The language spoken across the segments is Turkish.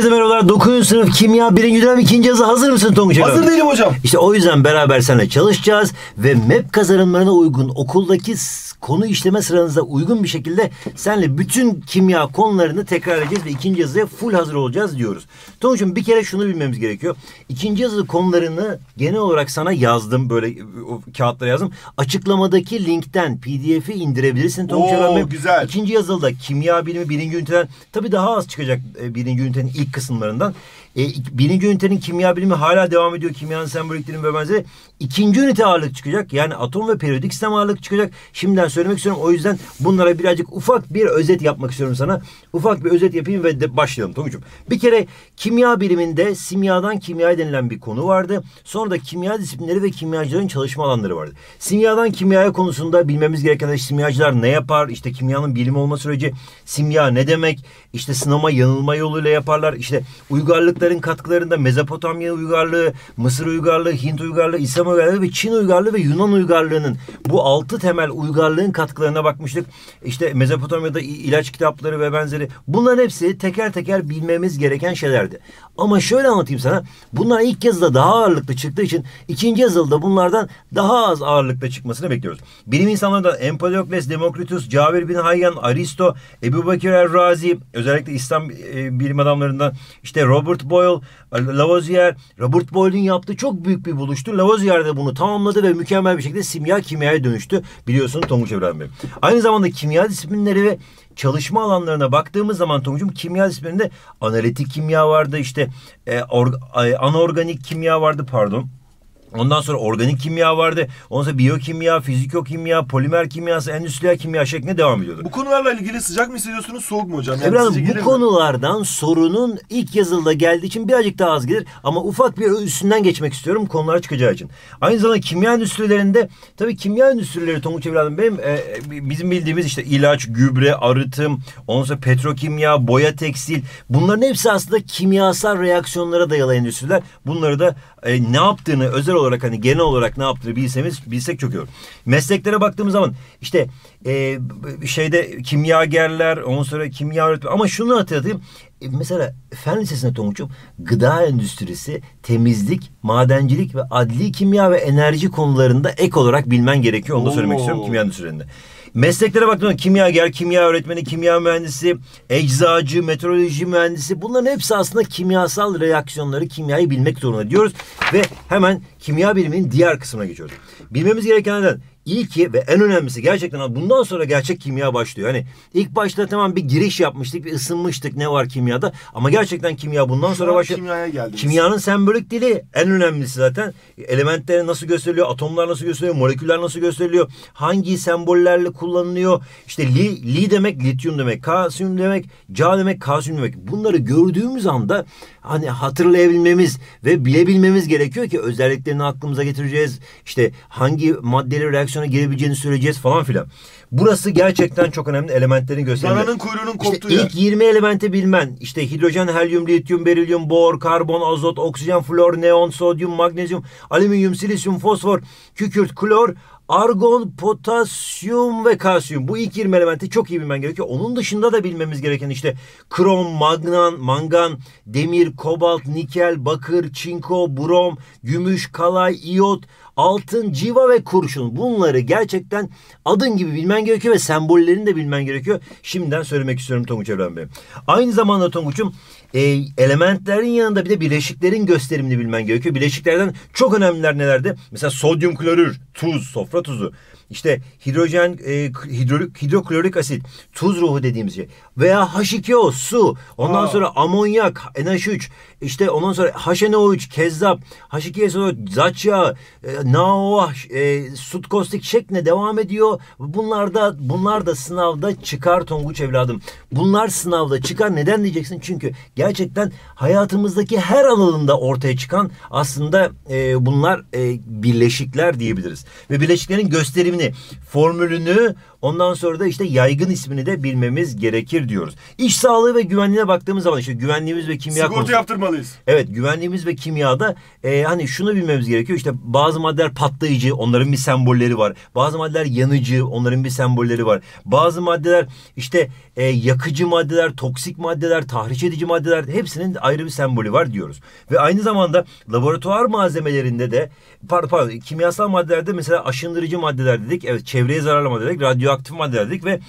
Herkese merhabalar. 9. sınıf kimya 1. dönem 2. yazı hazır mısın Tonguç Efendi? Hazır değilim hocam. İşte o yüzden beraber seninle çalışacağız ve MEP kazanımlarına uygun okuldaki konu işleme sıranıza uygun bir şekilde seninle bütün kimya konularını tekrar edeceğiz ve ikinci yazıya full hazır olacağız diyoruz. Tonguç'um bir kere şunu bilmemiz gerekiyor. İkinci yazı konularını genel olarak sana yazdım böyle o kağıtlara yazdım. Açıklamadaki linkten pdf'i indirebilirsin Tonguç Oo, güzel. İkinci yazılıda kimya bilimi birinci üniteden tabii daha az çıkacak e, birinci ünitenin ilk kısımlarından. E, birinci ünitenin kimya bilimi hala devam ediyor. Kimyanın semboliklerin ve benzeri. İkinci ünite ağırlık çıkacak. Yani atom ve periyodik sistem ağırlık çıkacak. Şimdiden söylemek istiyorum. O yüzden bunlara birazcık ufak bir özet yapmak istiyorum sana. Ufak bir özet yapayım ve de başlayalım Tonguç'um. Bir kere kimya biliminde simyadan kimyaya denilen bir konu vardı. Sonra da kimya disiplinleri ve kimyacıların çalışma alanları vardı. Simyadan kimyaya konusunda bilmemiz gereken simyacılar ne yapar? İşte kimyanın bilim olma süreci, simya ne demek? İşte sınama yanılma yoluyla yaparlar. İşte uygarlıkların katkılarında Mezopotamya uygarlığı, Mısır uygarlığı, Hint uygarlığı, İslam uygarlığı ve Çin uygarlığı ve Yunan uygarlığının bu altı temel uygarlığın katkılarına bakmıştık. İşte Mezopotamya'da ilaç kitapları ve benzeri. Bunların hepsi teker teker bilmemiz gereken şeylerdi. Ama şöyle anlatayım sana. Bunlar ilk yazıda daha ağırlıklı çıktığı için ikinci yazılıda bunlardan daha az ağırlıkta çıkmasını bekliyoruz. Bilim insanlarından Empedokles, Demokritus, Cabir bin Hayyan, Aristo, Ebu Bekir el-Razi, özellikle İslam e, bilim adamlarından işte Robert Boyle, Lavoisier, Robert Boyle'in yaptığı çok büyük bir buluştu. Lavoisier de bunu tamamladı ve mükemmel bir şekilde simya kimyaya dönüştü. Biliyorsun Tonguç Evren Bey. Aynı zamanda kimya disiplinleri ve çalışma alanlarına baktığımız zaman Tonguç'um kimya disiplininde analitik kimya vardı işte e, e, anorganik kimya vardı pardon. Ondan sonra organik kimya vardı. Ondan sonra biyokimya, fizikokimya, polimer kimyası, endüstriyel kimya şeklinde devam ediyordu. Bu konularla ilgili sıcak mı hissediyorsunuz soğuk mu hocam? Yani sizce bu mi? konulardan sorunun ilk yazılıda geldiği için birazcık daha az gelir ama ufak bir üstünden geçmek istiyorum konular çıkacağı için. Aynı zamanda kimya endüstrilerinde tabii kimya endüstrileri Tonguç evladım benim e, bizim bildiğimiz işte ilaç, gübre, arıtım, ondan sonra petrokimya, boya tekstil bunların hepsi aslında kimyasal reaksiyonlara dayalı endüstriler. Bunları da e, ne yaptığını özel olarak hani genel olarak ne yaptığını bilsemiz bilsek çok iyi olur. Mesleklere baktığımız zaman işte e, şeyde kimyagerler ondan sonra kimya öğretmeni ama şunu hatırlatayım. E, Mesela fen lisesinde Tonguç'um gıda endüstrisi, temizlik, madencilik ve adli kimya ve enerji konularında ek olarak bilmen gerekiyor. Onu da söylemek Oo. istiyorum kimya endüstrilerinde. Mesleklere baktığımda kimyager, kimya öğretmeni, kimya mühendisi, eczacı, meteoroloji mühendisi bunların hepsi aslında kimyasal reaksiyonları, kimyayı bilmek zorunda diyoruz. Ve hemen kimya biliminin diğer kısmına geçiyoruz. Bilmemiz gerekenlerden ilki ve en önemlisi gerçekten bundan sonra gerçek kimya başlıyor. Hani ilk başta tamam bir giriş yapmıştık, bir ısınmıştık ne var kimyada ama gerçekten kimya bundan sonra başlıyor. kimyaya geldiniz. Kimyanın sembolik dili en önemlisi zaten. Elementler nasıl gösteriliyor, atomlar nasıl gösteriliyor, moleküller nasıl gösteriliyor, hangi sembollerle kullanılıyor. İşte li, li demek lityum demek, kalsiyum demek, ca demek kalsiyum demek. Bunları gördüğümüz anda hani hatırlayabilmemiz ve bilebilmemiz gerekiyor ki özelliklerini aklımıza getireceğiz. İşte hangi maddeleri reaksiyona girebileceğini söyleyeceğiz falan filan. Burası gerçekten çok önemli elementlerin gösterilmesi. Dananın kuyruğunun İşte koptuğu yer. ilk 20 elementi bilmen. İşte hidrojen, helyum, lityum, berilyum, bor, karbon, azot, oksijen, flor, neon, sodyum, magnezyum, alüminyum, silisyum, fosfor, kükürt, klor, argon, potasyum ve kalsiyum. Bu ilk 20 elementi çok iyi bilmen gerekiyor. Onun dışında da bilmemiz gereken işte krom, magnan, mangan, demir, kobalt, nikel, bakır, çinko, brom, gümüş, kalay, iyot, altın, civa ve kurşun. Bunları gerçekten adın gibi bilmen gerekiyor ve sembollerini de bilmen gerekiyor. Şimdiden söylemek istiyorum Tonguç Evren Bey. Aynı zamanda Tonguç'um e, elementlerin yanında bir de bileşiklerin gösterimini bilmen gerekiyor. Bileşiklerden çok önemliler nelerdi? Mesela sodyum klorür, tuz, sofra tuzu. İşte hidrojen, e, hidro, hidroklorik asit, tuz ruhu dediğimiz şey. Veya H2O, su. Ondan Aa. sonra amonyak, NH3. işte ondan sonra HNO3, kezzap, H2SO4, zat yağı, e, NaOH, e, sut kostik şeklinde devam ediyor. Bunlar da, bunlar da sınavda çıkar Tonguç evladım. Bunlar sınavda çıkar. Neden diyeceksin? Çünkü gerçekten hayatımızdaki her alanında ortaya çıkan aslında e, bunlar e, birleşikler diyebiliriz. Ve birleşiklerin gösterimini, formülünü, Ondan sonra da işte yaygın ismini de bilmemiz gerekir diyoruz. İş sağlığı ve güvenliğine baktığımız zaman işte güvenliğimiz ve kimya Sigorta konusu- yaptırmalıyız. Evet güvenliğimiz ve kimyada e, hani şunu bilmemiz gerekiyor. İşte bazı maddeler patlayıcı onların bir sembolleri var. Bazı maddeler yanıcı onların bir sembolleri var. Bazı maddeler işte e, yakıcı maddeler, toksik maddeler, tahriş edici maddeler hepsinin ayrı bir sembolü var diyoruz. Ve aynı zamanda laboratuvar malzemelerinde de pardon, pardon kimyasal maddelerde mesela aşındırıcı maddeler dedik. Evet çevreye zararlı maddeler dedik. Radyoaktif maddeler dedik ve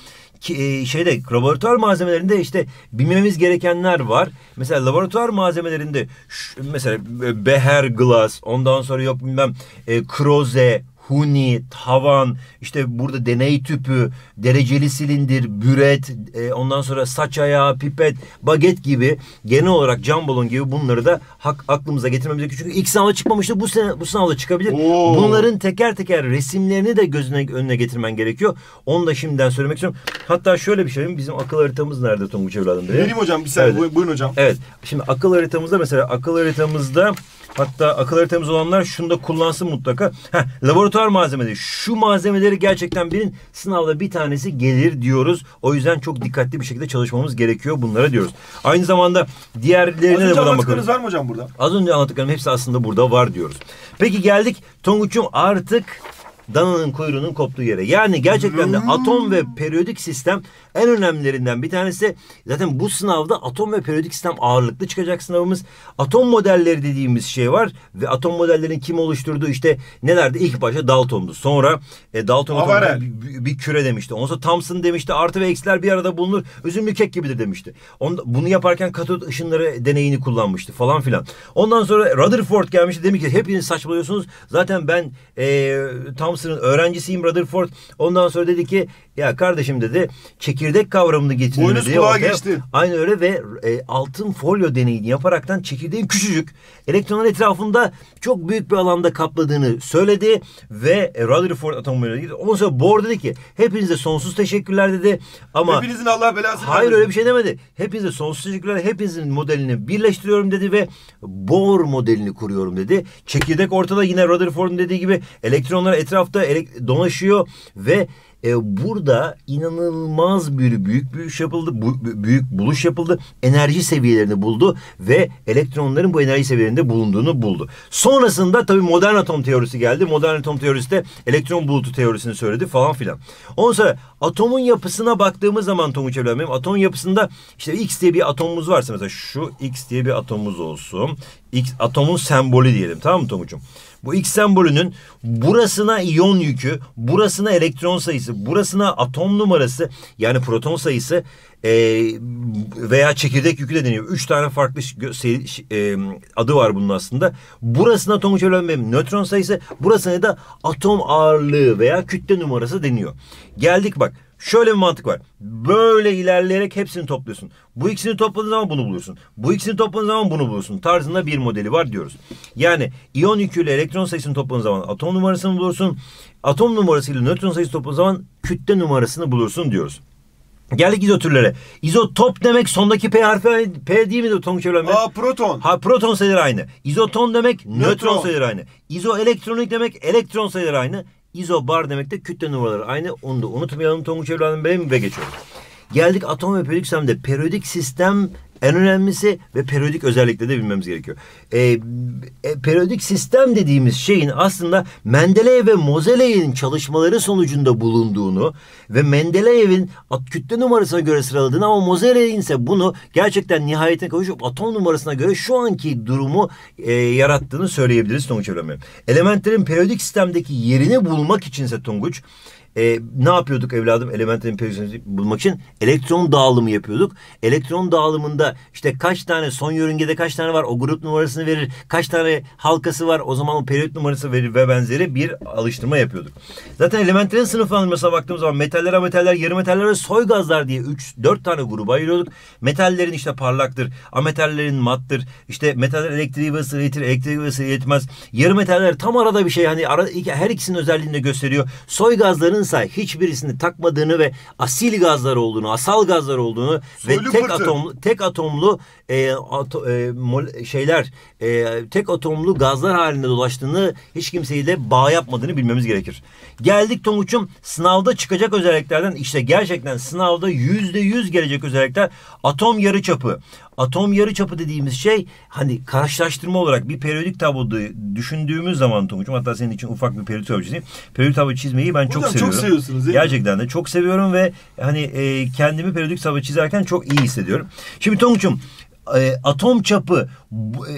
e, şeyde laboratuvar malzemelerinde işte bilmemiz gerekenler var. Mesela laboratuvar malzemelerinde şu- mesela e, beher glass, ondan sonra yok bilmem e, kroze, huni, tavan, işte burada deney tüpü, dereceli silindir, büret, e, ondan sonra saç ayağı, pipet, baget gibi genel olarak cam balon gibi bunları da hak, aklımıza getirmemiz gerekiyor. Çünkü ilk sınavda çıkmamıştı bu sene bu sınavda çıkabilir. Oo. Bunların teker teker resimlerini de gözüne önüne getirmen gerekiyor. Onu da şimdiden söylemek istiyorum. Hatta şöyle bir şey söyleyeyim. Bizim akıl haritamız nerede Tonguç evladım? benim? Vereyim hocam bir saniye. Evet. Buyur- Buyurun hocam. Evet. Şimdi akıl haritamızda mesela akıl haritamızda hatta akıl haritamız olanlar şunu da kullansın mutlaka. Heh, laboratuvar malzemeleri. Şu malzemeleri gerçekten bilin. Sınavda bir tanesi gelir diyoruz. O yüzden çok dikkatli bir şekilde çalışmamız gerekiyor bunlara diyoruz. Aynı zamanda diğerlerine de buradan bakalım. var mı hocam burada? Az önce anlattıklarım hepsi aslında burada var diyoruz. Peki geldik Tonguç'um artık dananın kuyruğunun koptuğu yere. Yani gerçekten de atom ve periyodik sistem en önemlilerinden bir tanesi. Zaten bu sınavda atom ve periyodik sistem ağırlıklı çıkacak sınavımız. Atom modelleri dediğimiz şey var ve atom modellerini kim oluşturdu? İşte nelerde? İlk başta Dalton'du. Sonra e, Dalton bir, bir küre demişti. Ondan sonra Thomson demişti artı ve eksiler bir arada bulunur. Üzümlü kek gibidir demişti. Onda, bunu yaparken katot ışınları deneyini kullanmıştı falan filan. Ondan sonra Rutherford gelmişti. Demiş ki hepiniz saçmalıyorsunuz. Zaten ben e, Thomson'ın öğrencisiyim Rutherford. Ondan sonra dedi ki ya kardeşim dedi çekirdek kavramını getirin Boynuz kulağa ortaya. geçti. Aynı öyle ve e, altın folyo deneyini yaparaktan çekirdeğin küçücük elektronun etrafında çok büyük bir alanda kapladığını söyledi ve e, Rutherford atomuyla ilgili. Ondan sonra Bohr dedi ki hepinize sonsuz teşekkürler dedi ama Hepinizin Allah belasını Hayır vermesin. öyle bir şey demedi. Hepinize sonsuz teşekkürler. Hepinizin modelini birleştiriyorum dedi ve Bohr modelini kuruyorum dedi. Çekirdek ortada yine Rutherford'un dediği gibi elektronlar etrafta elek- dolaşıyor ve e, burada inanılmaz bir büyük bir yapıldı. Bu, büyük buluş yapıldı. Enerji seviyelerini buldu ve elektronların bu enerji seviyelerinde bulunduğunu buldu. Sonrasında tabii modern atom teorisi geldi. Modern atom teorisi de elektron bulutu teorisini söyledi falan filan. Ondan sonra atomun yapısına baktığımız zaman Tonguç benim atomun yapısında işte X diye bir atomumuz varsa mesela şu X diye bir atomumuz olsun. X atomun sembolü diyelim tamam mı Tonguç'um? Bu X sembolünün burasına iyon yükü, burasına elektron sayısı, burasına atom numarası yani proton sayısı e, veya çekirdek yükü de deniyor. Üç tane farklı e, adı var bunun aslında. Burasına Evlen benim nötron sayısı, burasına da atom ağırlığı veya kütle numarası deniyor. Geldik bak. Şöyle bir mantık var. Böyle ilerleyerek hepsini topluyorsun. Bu ikisini topladığın zaman bunu buluyorsun. Bu ikisini topladığın zaman bunu buluyorsun. Tarzında bir modeli var diyoruz. Yani iyon yüküyle elektron sayısını topladığın zaman atom numarasını bulursun. Atom numarasıyla nötron sayısı topladığın zaman kütle numarasını bulursun diyoruz. Geldik izotürlere. İzotop demek sondaki P harfi P değil mi Tonguç Evlen Bey? Aa proton. Ha proton sayıları aynı. İzoton demek nötron, Nötron. sayıları aynı. İzoelektronik demek elektron sayıları aynı. İzobar demek de kütle numaraları aynı. Onu da unutmayalım Tonguç evladım benim ve geçiyoruz. Geldik atom ve periyodik sistemde. Periyodik sistem en önemlisi ve periyodik özellikle de bilmemiz gerekiyor. Ee, e, periyodik sistem dediğimiz şeyin aslında Mendeleev ve Moseley'in çalışmaları sonucunda bulunduğunu ve Mendeleyev'in at- kütle numarasına göre sıraladığını ama Moseley'in ise bunu gerçekten nihayetine kavuşup atom numarasına göre şu anki durumu e, yarattığını söyleyebiliriz Tonguç Evren Elementlerin periyodik sistemdeki yerini bulmak içinse Tonguç e, ne yapıyorduk evladım elementlerin periyodik bulmak için? Elektron dağılımı yapıyorduk. Elektron dağılımında işte kaç tane son yörüngede kaç tane var o grup numarasını verir. Kaç tane halkası var o zaman o periyot numarası verir ve benzeri bir alıştırma yapıyorduk. Zaten elementlerin sınıflandırmasına baktığımız zaman metaller, ametaller, yarı metaller ve soy gazlar diye 3-4 tane gruba ayırıyorduk. Metallerin işte parlaktır, ametallerin mattır, işte metaller elektriği ve iletir, elektriği ve iletmez. Yarı metaller tam arada bir şey hani ara, her ikisinin özelliğini de gösteriyor. Soy gazların takmışsınsa hiçbirisini takmadığını ve asil gazlar olduğunu, asal gazlar olduğunu Soylu ve tek pırtı. atomlu tek atomlu e, ato- e, mol- şeyler e, tek atomlu gazlar halinde dolaştığını hiç kimseyle bağ yapmadığını bilmemiz gerekir. Geldik Tonguç'um sınavda çıkacak özelliklerden işte gerçekten sınavda yüzde yüz gelecek özellikler atom yarıçapı. Atom yarıçapı dediğimiz şey hani karşılaştırma olarak bir periyodik tabloda düşündüğümüz zaman Tonguç'um hatta senin için ufak bir periyodik tablo çizeyim. Periyodik tablo çizmeyi ben çok Hocam çok seviyorum. seviyorsunuz değil mi? Gerçekten de çok seviyorum ve hani e, kendimi periyodik tablo çizerken çok iyi hissediyorum. Şimdi Tonguç'um e, atom çapı e,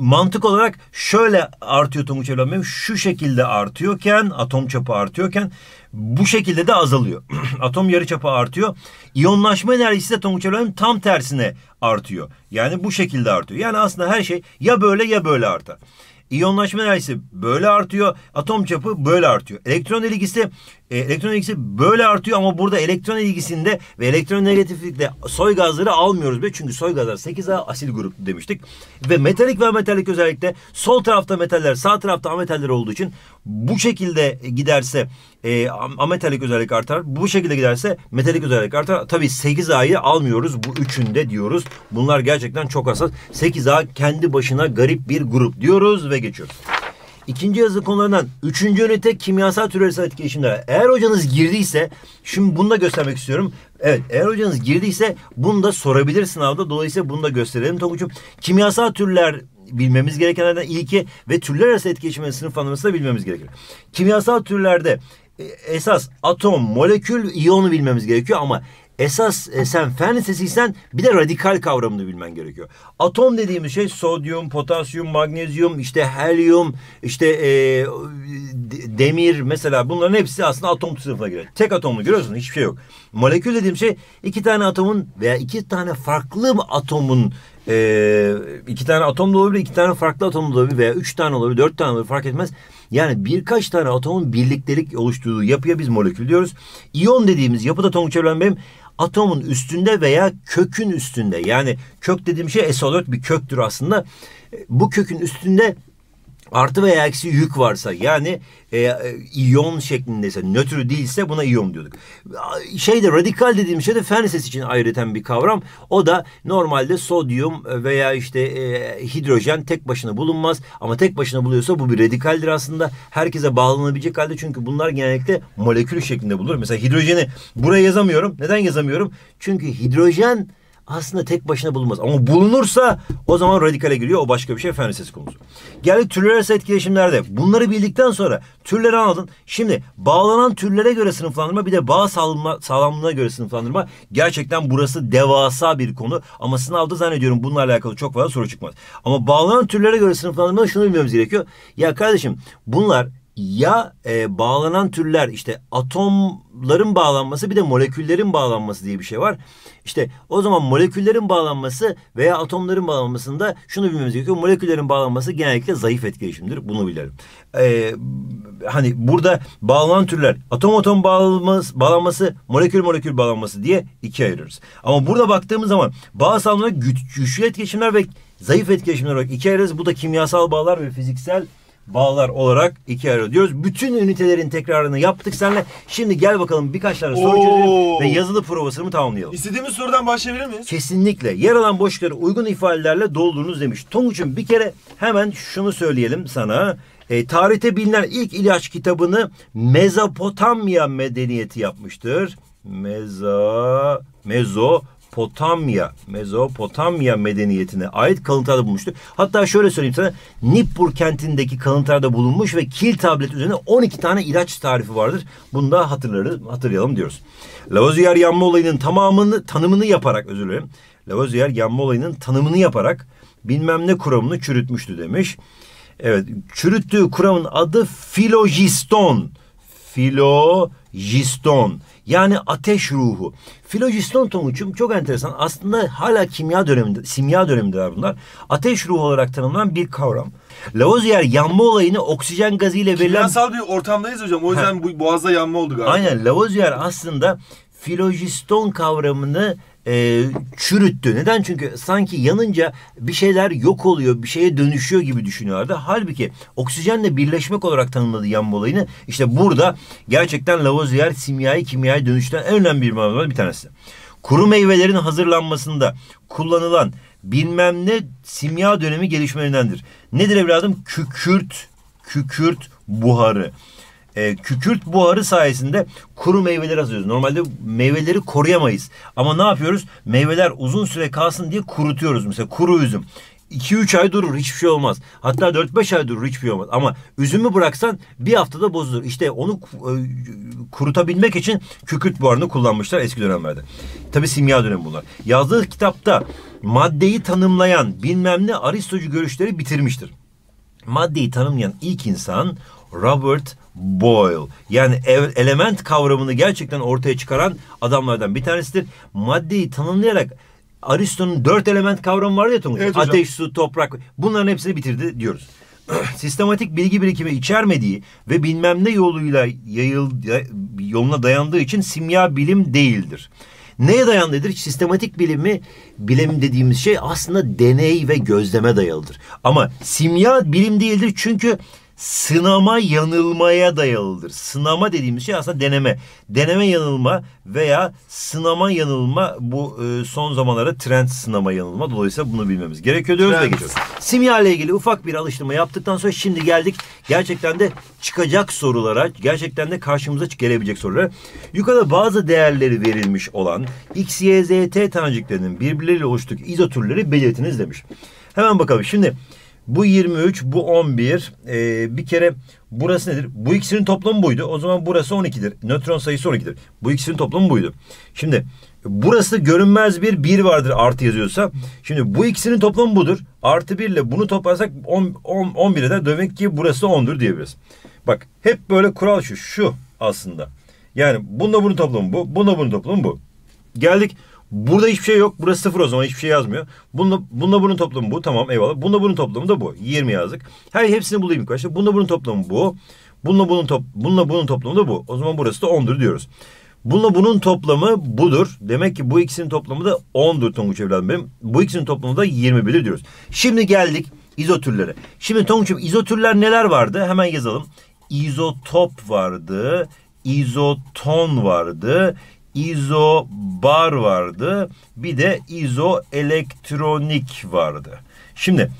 mantık olarak şöyle artıyor Tonguç evladım benim. Şu şekilde artıyorken atom çapı artıyorken bu şekilde de azalıyor. atom yarı çapı artıyor. İyonlaşma enerjisi de Tonguç tam tersine artıyor. Yani bu şekilde artıyor. Yani aslında her şey ya böyle ya böyle artar. İyonlaşma enerjisi böyle artıyor. Atom çapı böyle artıyor. Elektron ilgisi e, elektron ilgisi böyle artıyor ama burada elektron ilgisinde ve elektron negatiflikte soy gazları almıyoruz be. Çünkü soy gazlar 8A asil grup demiştik. Ve metalik ve metalik özellikle sol tarafta metaller sağ tarafta ametaller olduğu için bu şekilde giderse e, am- ametalik özellik artar. Bu şekilde giderse metalik özellik artar. Tabii 8A'yı almıyoruz bu üçünde diyoruz. Bunlar gerçekten çok hassas. 8A kendi başına garip bir grup diyoruz ve geçiyoruz. İkinci yazı konularından üçüncü ünite kimyasal türevsel etkileşimler. Eğer hocanız girdiyse şimdi bunu da göstermek istiyorum. Evet eğer hocanız girdiyse bunu da sorabilir sınavda. Dolayısıyla bunu da gösterelim Tonguç'um. Kimyasal türler bilmemiz gerekenlerden ilki ve türler arası etkileşimlerin sınıflandırması da bilmemiz gerekir. Kimyasal türlerde e, esas atom, molekül, iyonu bilmemiz gerekiyor ama Esas e, sen fen lisesiysen bir de radikal kavramını bilmen gerekiyor. Atom dediğimiz şey sodyum, potasyum, magnezyum, işte helyum, işte e, de- demir mesela bunların hepsi aslında atom sınıfına giriyor. Tek atomlu görüyorsun hiçbir şey yok. Molekül dediğim şey iki tane atomun veya iki tane farklı atomun e, iki tane atom da olabilir, iki tane farklı atom da olabilir veya üç tane olabilir, dört tane olabilir fark etmez. Yani birkaç tane atomun birliktelik oluşturduğu yapıya biz molekül diyoruz. İyon dediğimiz yapıda Tonguç Evren benim atomun üstünde veya kökün üstünde. Yani kök dediğim şey SO4 bir köktür aslında. Bu kökün üstünde artı veya eksi yük varsa yani e, e, iyon şeklindeyse nötr değilse buna iyon diyorduk. Şeyde radikal dediğim şey de fen lisesi için ayrıten bir kavram. O da normalde sodyum veya işte e, hidrojen tek başına bulunmaz ama tek başına buluyorsa bu bir radikaldir aslında. Herkese bağlanabilecek halde çünkü bunlar genellikle molekül şeklinde bulunur. Mesela hidrojeni buraya yazamıyorum. Neden yazamıyorum? Çünkü hidrojen aslında tek başına bulunmaz. Ama bulunursa o zaman radikale giriyor. O başka bir şey fen lisesi konusu. Geldik türler etkileşimlerde. Bunları bildikten sonra türleri anladın. Şimdi bağlanan türlere göre sınıflandırma bir de bağ sağlamlığına, sağlamlığına göre sınıflandırma. Gerçekten burası devasa bir konu. Ama sınavda zannediyorum bununla alakalı çok fazla soru çıkmaz. Ama bağlanan türlere göre sınıflandırmada şunu bilmemiz gerekiyor. Ya kardeşim bunlar ya e, bağlanan türler işte atomların bağlanması bir de moleküllerin bağlanması diye bir şey var. İşte o zaman moleküllerin bağlanması veya atomların bağlanmasında şunu bilmemiz gerekiyor. Moleküllerin bağlanması genellikle zayıf etkileşimdir. Bunu bilelim. E, hani burada bağlanan türler atom atom bağlanması, bağlanması molekül molekül bağlanması diye ikiye ayırırız. Ama burada baktığımız zaman sağlamına güç, güçlü etkileşimler ve zayıf etkileşimler olarak ikiye ayırırız. Bu da kimyasal bağlar ve fiziksel bağlar olarak ikiye ayırıyoruz. Bütün ünitelerin tekrarını yaptık seninle. Şimdi gel bakalım birkaç tane soru Oo. çözelim ve yazılı provasını tamamlayalım. İstediğimiz sorudan başlayabilir miyiz? Kesinlikle. Yer alan boşlukları uygun ifadelerle doldurunuz demiş. Tonguç'um bir kere hemen şunu söyleyelim sana. E, tarihte bilinen ilk ilaç kitabını Mezopotamya medeniyeti yapmıştır. Meza, Mezopotamya, Mezopotamya medeniyetine ait kalıntılarda bulunmuştur. Hatta şöyle söyleyeyim sana. Nippur kentindeki kalıntılarda bulunmuş ve kil tablet üzerine 12 tane ilaç tarifi vardır. Bunu da hatırlarız, hatırlayalım diyoruz. Lavoisier yanma olayının tamamını, tanımını yaparak özür dilerim. Lavoisier yanma olayının tanımını yaparak bilmem ne kuramını çürütmüştü demiş. Evet, çürüttüğü kuramın adı filogiston. Filogiston. Yani ateş ruhu. Filogiston Tonguç'um çok enteresan. Aslında hala kimya döneminde, simya dönemindeler bunlar. Ateş ruhu olarak tanımlanan bir kavram. Lavoisier yanma olayını oksijen gazıyla verilen... Kimyasal bir ortamdayız hocam. O yüzden bu boğazda yanma oldu galiba. Aynen Lavoisier aslında filogiston kavramını e, çürüttü. Neden? Çünkü sanki yanınca bir şeyler yok oluyor, bir şeye dönüşüyor gibi düşünüyorlardı. Halbuki oksijenle birleşmek olarak tanımladığı yanma olayını işte burada gerçekten Lavoisier simyayı kimyayı dönüşten en önemli bir bir tanesi. Kuru meyvelerin hazırlanmasında kullanılan bilmem ne simya dönemi gelişmelerindendir. Nedir evladım? Kükürt, kükürt buharı. E, kükürt buharı sayesinde kuru meyveler hazırlıyoruz. Normalde meyveleri koruyamayız. Ama ne yapıyoruz? Meyveler uzun süre kalsın diye kurutuyoruz. Mesela kuru üzüm. 2-3 ay durur hiçbir şey olmaz. Hatta 4-5 ay durur hiçbir şey olmaz. Ama üzümü bıraksan bir haftada bozulur. İşte onu e, kurutabilmek için kükürt buharını kullanmışlar eski dönemlerde. Tabi simya dönemi bunlar. Yazdığı kitapta maddeyi tanımlayan bilmem ne Aristocu görüşleri bitirmiştir. Maddeyi tanımlayan ilk insan Robert Boyle. Yani element kavramını gerçekten ortaya çıkaran adamlardan bir tanesidir. Maddeyi tanımlayarak Aristo'nun dört element kavramı vardı ya Tonguç. Evet, Ateş, su, toprak. Bunların hepsini bitirdi diyoruz. Sistematik bilgi birikimi içermediği ve bilmem ne yoluyla yayıl, yoluna dayandığı için simya bilim değildir. Neye dayanlıdır? Sistematik bilimi, bilim dediğimiz şey aslında deney ve gözleme dayalıdır. Ama simya bilim değildir çünkü sınama yanılmaya dayalıdır. Sınama dediğimiz şey aslında deneme. Deneme yanılma veya sınama yanılma bu e, son zamanlarda trend sınama yanılma. Dolayısıyla bunu bilmemiz gerekiyor diyoruz trend. ve geçiyoruz. Simya ile ilgili ufak bir alıştırma yaptıktan sonra şimdi geldik gerçekten de çıkacak sorulara, gerçekten de karşımıza gelebilecek sorulara. Yukarıda bazı değerleri verilmiş olan X, Y, Z, T taneciklerinin birbirleriyle oluştuk izotürleri belirtiniz demiş. Hemen bakalım. Şimdi bu 23, bu 11. Ee, bir kere burası nedir? Bu ikisinin toplamı buydu. O zaman burası 12'dir. Nötron sayısı 12'dir. Bu ikisinin toplamı buydu. Şimdi burası görünmez bir 1 vardır artı yazıyorsa. Şimdi bu ikisinin toplamı budur. Artı 1 ile bunu toplarsak 10, 10, 11 eder. Demek ki burası 10'dur diyebiliriz. Bak hep böyle kural şu. Şu aslında. Yani bununla bunun toplamı bu. Bununla bunun toplamı bu. Geldik Burada hiçbir şey yok. Burası sıfır o zaman hiçbir şey yazmıyor. Bununla, bununla bunun toplamı bu. Tamam eyvallah. Bununla bunun toplamı da bu. 20 yazdık. Her hepsini bulayım ilk başta. Bununla bunun toplamı bu. Bununla bunun top bununla bunun toplamı da bu. O zaman burası da 10'dur diyoruz. Bununla bunun toplamı budur. Demek ki bu ikisinin toplamı da 10'dur Tonguç evladım benim. Bu ikisinin toplamı da 21'dir diyoruz. Şimdi geldik izotürlere. Şimdi Tonguç'um izotürler neler vardı? Hemen yazalım. İzotop vardı. İzoton vardı izobar vardı. Bir de izoelektronik vardı. Şimdi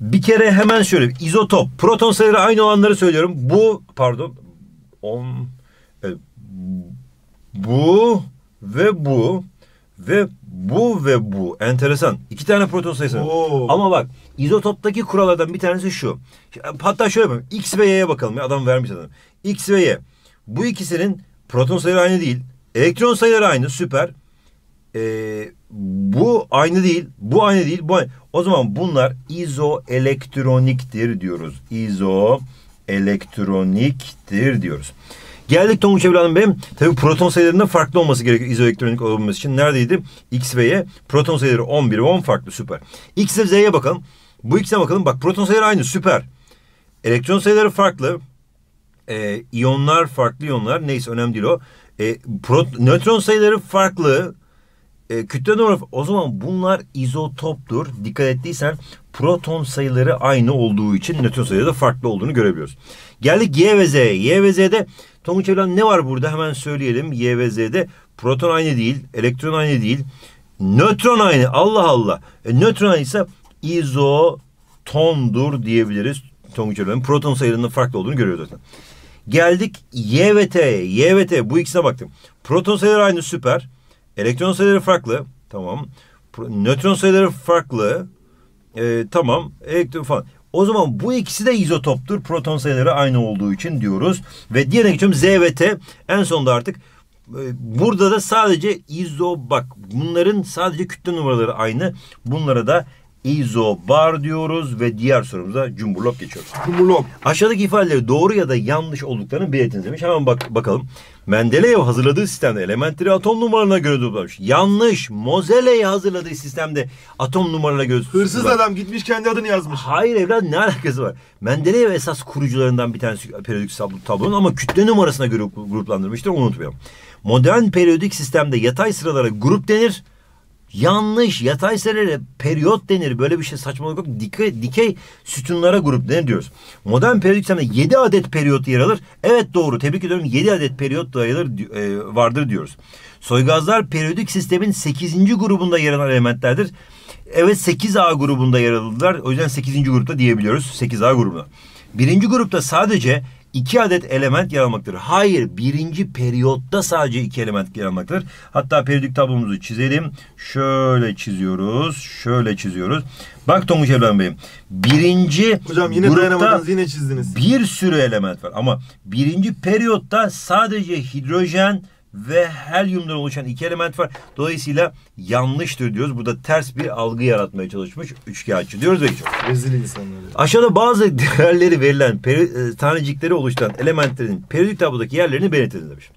bir kere hemen şöyle izotop proton sayıları aynı olanları söylüyorum. Bu pardon on, e, bu ve bu ve bu ve bu enteresan. İki tane proton sayısı. Oo. Ama bak izotoptaki kurallardan bir tanesi şu. Hatta şöyle yapalım. X ve Y'ye bakalım. Ya, adam vermiş adam. X ve Y. Bu ikisinin proton sayıları aynı değil. Elektron sayıları aynı süper. Ee, bu aynı değil. Bu aynı değil. Bu aynı. O zaman bunlar izoelektroniktir diyoruz. İzoelektroniktir diyoruz. Geldik Tonguç evladım benim. Tabii proton sayılarında farklı olması gerekiyor izoelektronik olabilmesi için. Neredeydi? X ve Y. Proton sayıları 11 ve 10 farklı süper. X ve Z'ye bakalım. Bu X'e bakalım. Bak proton sayıları aynı süper. Elektron sayıları farklı. Ee, iyonlar farklı iyonlar. Neyse önemli değil o. E, prot, nötron sayıları farklı. E, kütle numara o zaman bunlar izotoptur. Dikkat ettiysen proton sayıları aynı olduğu için nötron sayıları da farklı olduğunu görebiliyoruz. Geldik Y ve Z. Y ve Z'de Tonguç Evlen ne var burada hemen söyleyelim. Y ve Z'de proton aynı değil, elektron aynı değil. Nötron aynı. Allah Allah. E, nötron aynıysa izotondur diyebiliriz. Tonguç Evlen'in proton sayılarının farklı olduğunu görüyoruz zaten. Geldik Y ve T. Y ve T bu ikisine baktım. Proton sayıları aynı süper. Elektron sayıları farklı. Tamam. Nötron sayıları farklı. Ee, tamam. Elektron falan. O zaman bu ikisi de izotoptur. Proton sayıları aynı olduğu için diyoruz. Ve diğerine geçiyorum. Z ve T. En sonunda artık e, burada da sadece izo bak bunların sadece kütle numaraları aynı. Bunlara da izobar diyoruz ve diğer sorumuza cumburlop geçiyoruz. Cumburlop. Aşağıdaki ifadeleri doğru ya da yanlış olduklarını belirtiniz demiş. Hemen bak bakalım. Mendeleev hazırladığı sistemde elementleri atom numaralarına göre toplamış. Yanlış. Moseley hazırladığı sistemde atom numaralarına göre Hırsız adam gitmiş kendi adını yazmış. Hayır evlat ne alakası var? Mendeleev esas kurucularından bir tanesi periyodik tablonun ama kütle numarasına göre gruplandırmıştır. Onu unutmayalım. Modern periyodik sistemde yatay sıralara grup denir Yanlış. Yatay serere periyot denir. Böyle bir şey saçmalık yok. Dikey, dikey sütunlara grup ne diyoruz? Modern periyodik sistemde 7 adet periyot yer alır. Evet doğru. Tebrik ediyorum. 7 adet periyot da yer alır, e, vardır diyoruz. Soygazlar periyodik sistemin 8. grubunda yer alan elementlerdir. Evet 8A grubunda yer alırlar. O yüzden 8. grupta diyebiliyoruz. 8A grubuna. Birinci grupta sadece iki adet element yer almaktadır. Hayır birinci periyotta sadece iki element yer almaktadır. Hatta periyodik tablomuzu çizelim. Şöyle çiziyoruz. Şöyle çiziyoruz. Bak Tonguç Evren Bey'im. Birinci Hocam yine dayanamadınız yine çizdiniz. bir sürü element var. Ama birinci periyotta sadece hidrojen ve helyumdan oluşan iki element var. Dolayısıyla yanlıştır diyoruz. Burada ters bir algı yaratmaya çalışmış üçkağıtçı diyoruz ve geçiyoruz. Rezil insanlar. Aşağıda bazı değerleri verilen peri, e, tanecikleri oluşturan elementlerin periyodik tablodaki yerlerini belirtiniz demiş.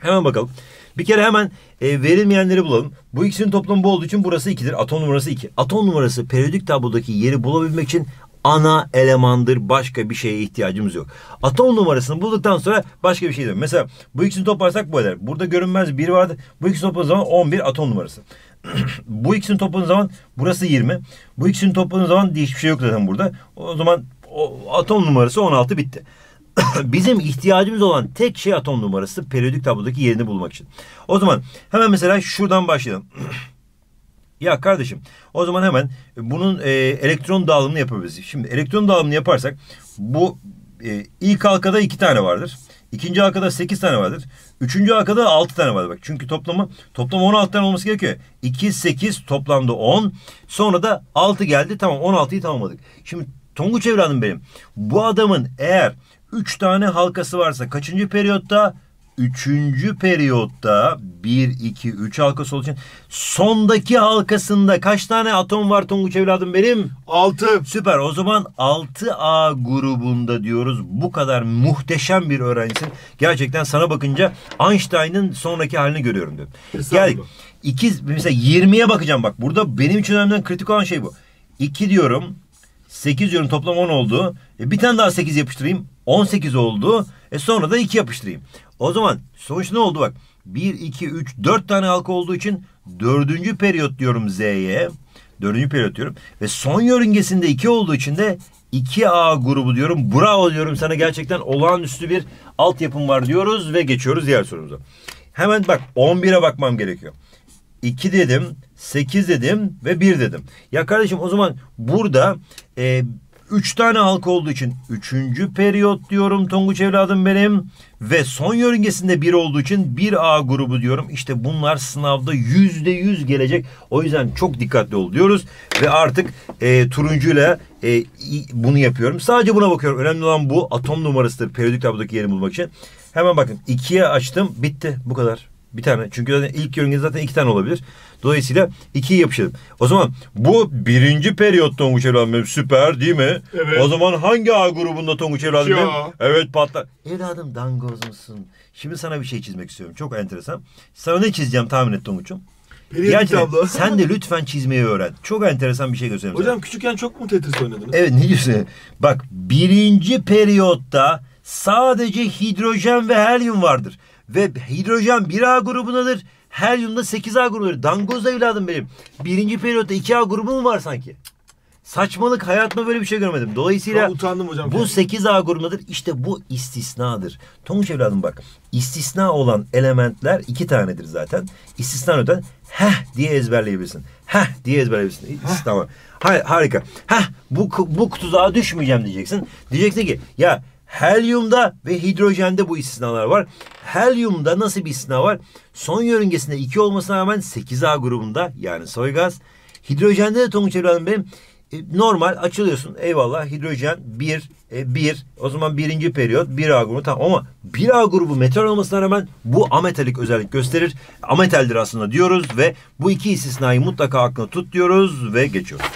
Hemen bakalım. Bir kere hemen e, verilmeyenleri bulalım. Bu ikisinin toplamı bu olduğu için burası 2'dir. Atom numarası 2. Atom numarası periyodik tablodaki yeri bulabilmek için ana elemandır. Başka bir şeye ihtiyacımız yok. Atom numarasını bulduktan sonra başka bir şey değil. Mesela bu ikisini toplarsak bu eder. Burada görünmez bir vardı. Bu ikisini topladığımız zaman 11 atom numarası. bu ikisini topladığın zaman burası 20. Bu ikisini topladığın zaman hiçbir şey yok zaten burada. O zaman o, atom numarası 16 bitti. Bizim ihtiyacımız olan tek şey atom numarası periyodik tablodaki yerini bulmak için. O zaman hemen mesela şuradan başlayalım. ya kardeşim o zaman hemen bunun e, elektron dağılımını yapabiliriz. Şimdi elektron dağılımını yaparsak bu e, ilk halkada iki tane vardır. İkinci halkada sekiz tane vardır. Üçüncü halkada altı tane vardır. Bak çünkü toplamı toplam 16 tane olması gerekiyor. 2, 8 toplamda 10. Sonra da 6 geldi. Tamam 16'yı tamamladık. Şimdi Tonguç evladım benim. Bu adamın eğer 3 tane halkası varsa kaçıncı periyotta? Üçüncü periyotta 1, 2, 3 halkası olduğu için sondaki halkasında kaç tane atom var Tonguç evladım benim? Altı. Süper. O zaman 6A grubunda diyoruz. Bu kadar muhteşem bir öğrencisin. Gerçekten sana bakınca Einstein'ın sonraki halini görüyorum diyorum. Estağfurullah. Gel. İkiz mesela 20'ye bakacağım bak. Burada benim için önemli kritik olan şey bu. 2 diyorum. 8 diyorum toplam 10 oldu. E, bir tane daha 8 yapıştırayım. 18 oldu. E sonra da 2 yapıştırayım. O zaman sonuç ne oldu bak. 1, 2, 3, 4 tane halka olduğu için dördüncü periyot diyorum Z'ye. Dördüncü periyot diyorum. Ve son yörüngesinde 2 olduğu için de 2A grubu diyorum. Bravo diyorum sana gerçekten olağanüstü bir altyapım var diyoruz ve geçiyoruz diğer sorumuza. Hemen bak 11'e bakmam gerekiyor. 2 dedim, 8 dedim ve 1 dedim. Ya kardeşim o zaman burada 3 tane halka olduğu için 3. periyot diyorum Tonguç evladım benim. Ve son yörüngesinde 1 olduğu için 1A grubu diyorum. İşte bunlar sınavda %100 gelecek. O yüzden çok dikkatli ol diyoruz. Ve artık e, turuncuyla e, bunu yapıyorum. Sadece buna bakıyorum. Önemli olan bu. Atom numarasıdır periyodik tablodaki yerini bulmak için. Hemen bakın 2'ye açtım. Bitti. Bu kadar. Bir tane. Çünkü zaten ilk yörünge zaten iki tane olabilir. Dolayısıyla ikiyi yapıştırdım. O zaman bu birinci periyot Tonguç evladım. Süper değil mi? Evet. O zaman hangi A grubunda Tonguç evladım Ya. Evet patlar. Evladım dangoz musun? Şimdi sana bir şey çizmek istiyorum. Çok enteresan. Sana ne çizeceğim tahmin et Tonguç'um. Periyodik tablo. sen de lütfen çizmeyi öğren. Çok enteresan bir şey göstereyim sana. Hocam küçükken çok mu Tetris oynadınız? Evet ne diyorsun? Bak birinci periyotta sadece hidrojen ve helyum vardır. Ve hidrojen 1A grubundadır. Helyum da 8A grubudur. Dangoz evladım benim. Birinci periyotta 2A grubu mu var sanki? Saçmalık hayatımda böyle bir şey görmedim. Dolayısıyla utandım hocam. bu 8A grubudur. İşte bu istisnadır. Tonguç evladım bak. istisna olan elementler iki tanedir zaten. İstisna öden heh diye ezberleyebilirsin. Heh diye ezberleyebilirsin. İstisna var. Harika. Heh bu, bu tuzağa düşmeyeceğim diyeceksin. Diyeceksin ki ya helyumda ve hidrojende bu istisnalar var. Helyumda nasıl bir istisna var? Son yörüngesinde 2 olmasına rağmen 8A grubunda yani soy gaz. Hidrojende de Tonguç evladım benim e, normal açılıyorsun. Eyvallah hidrojen 1 1 o zaman birinci periyot 1A grubu tamam ama 1A grubu metal olmasına rağmen bu ametalik özellik gösterir. Ametaldir aslında diyoruz ve bu iki istisnayı mutlaka aklına tut diyoruz ve geçiyoruz.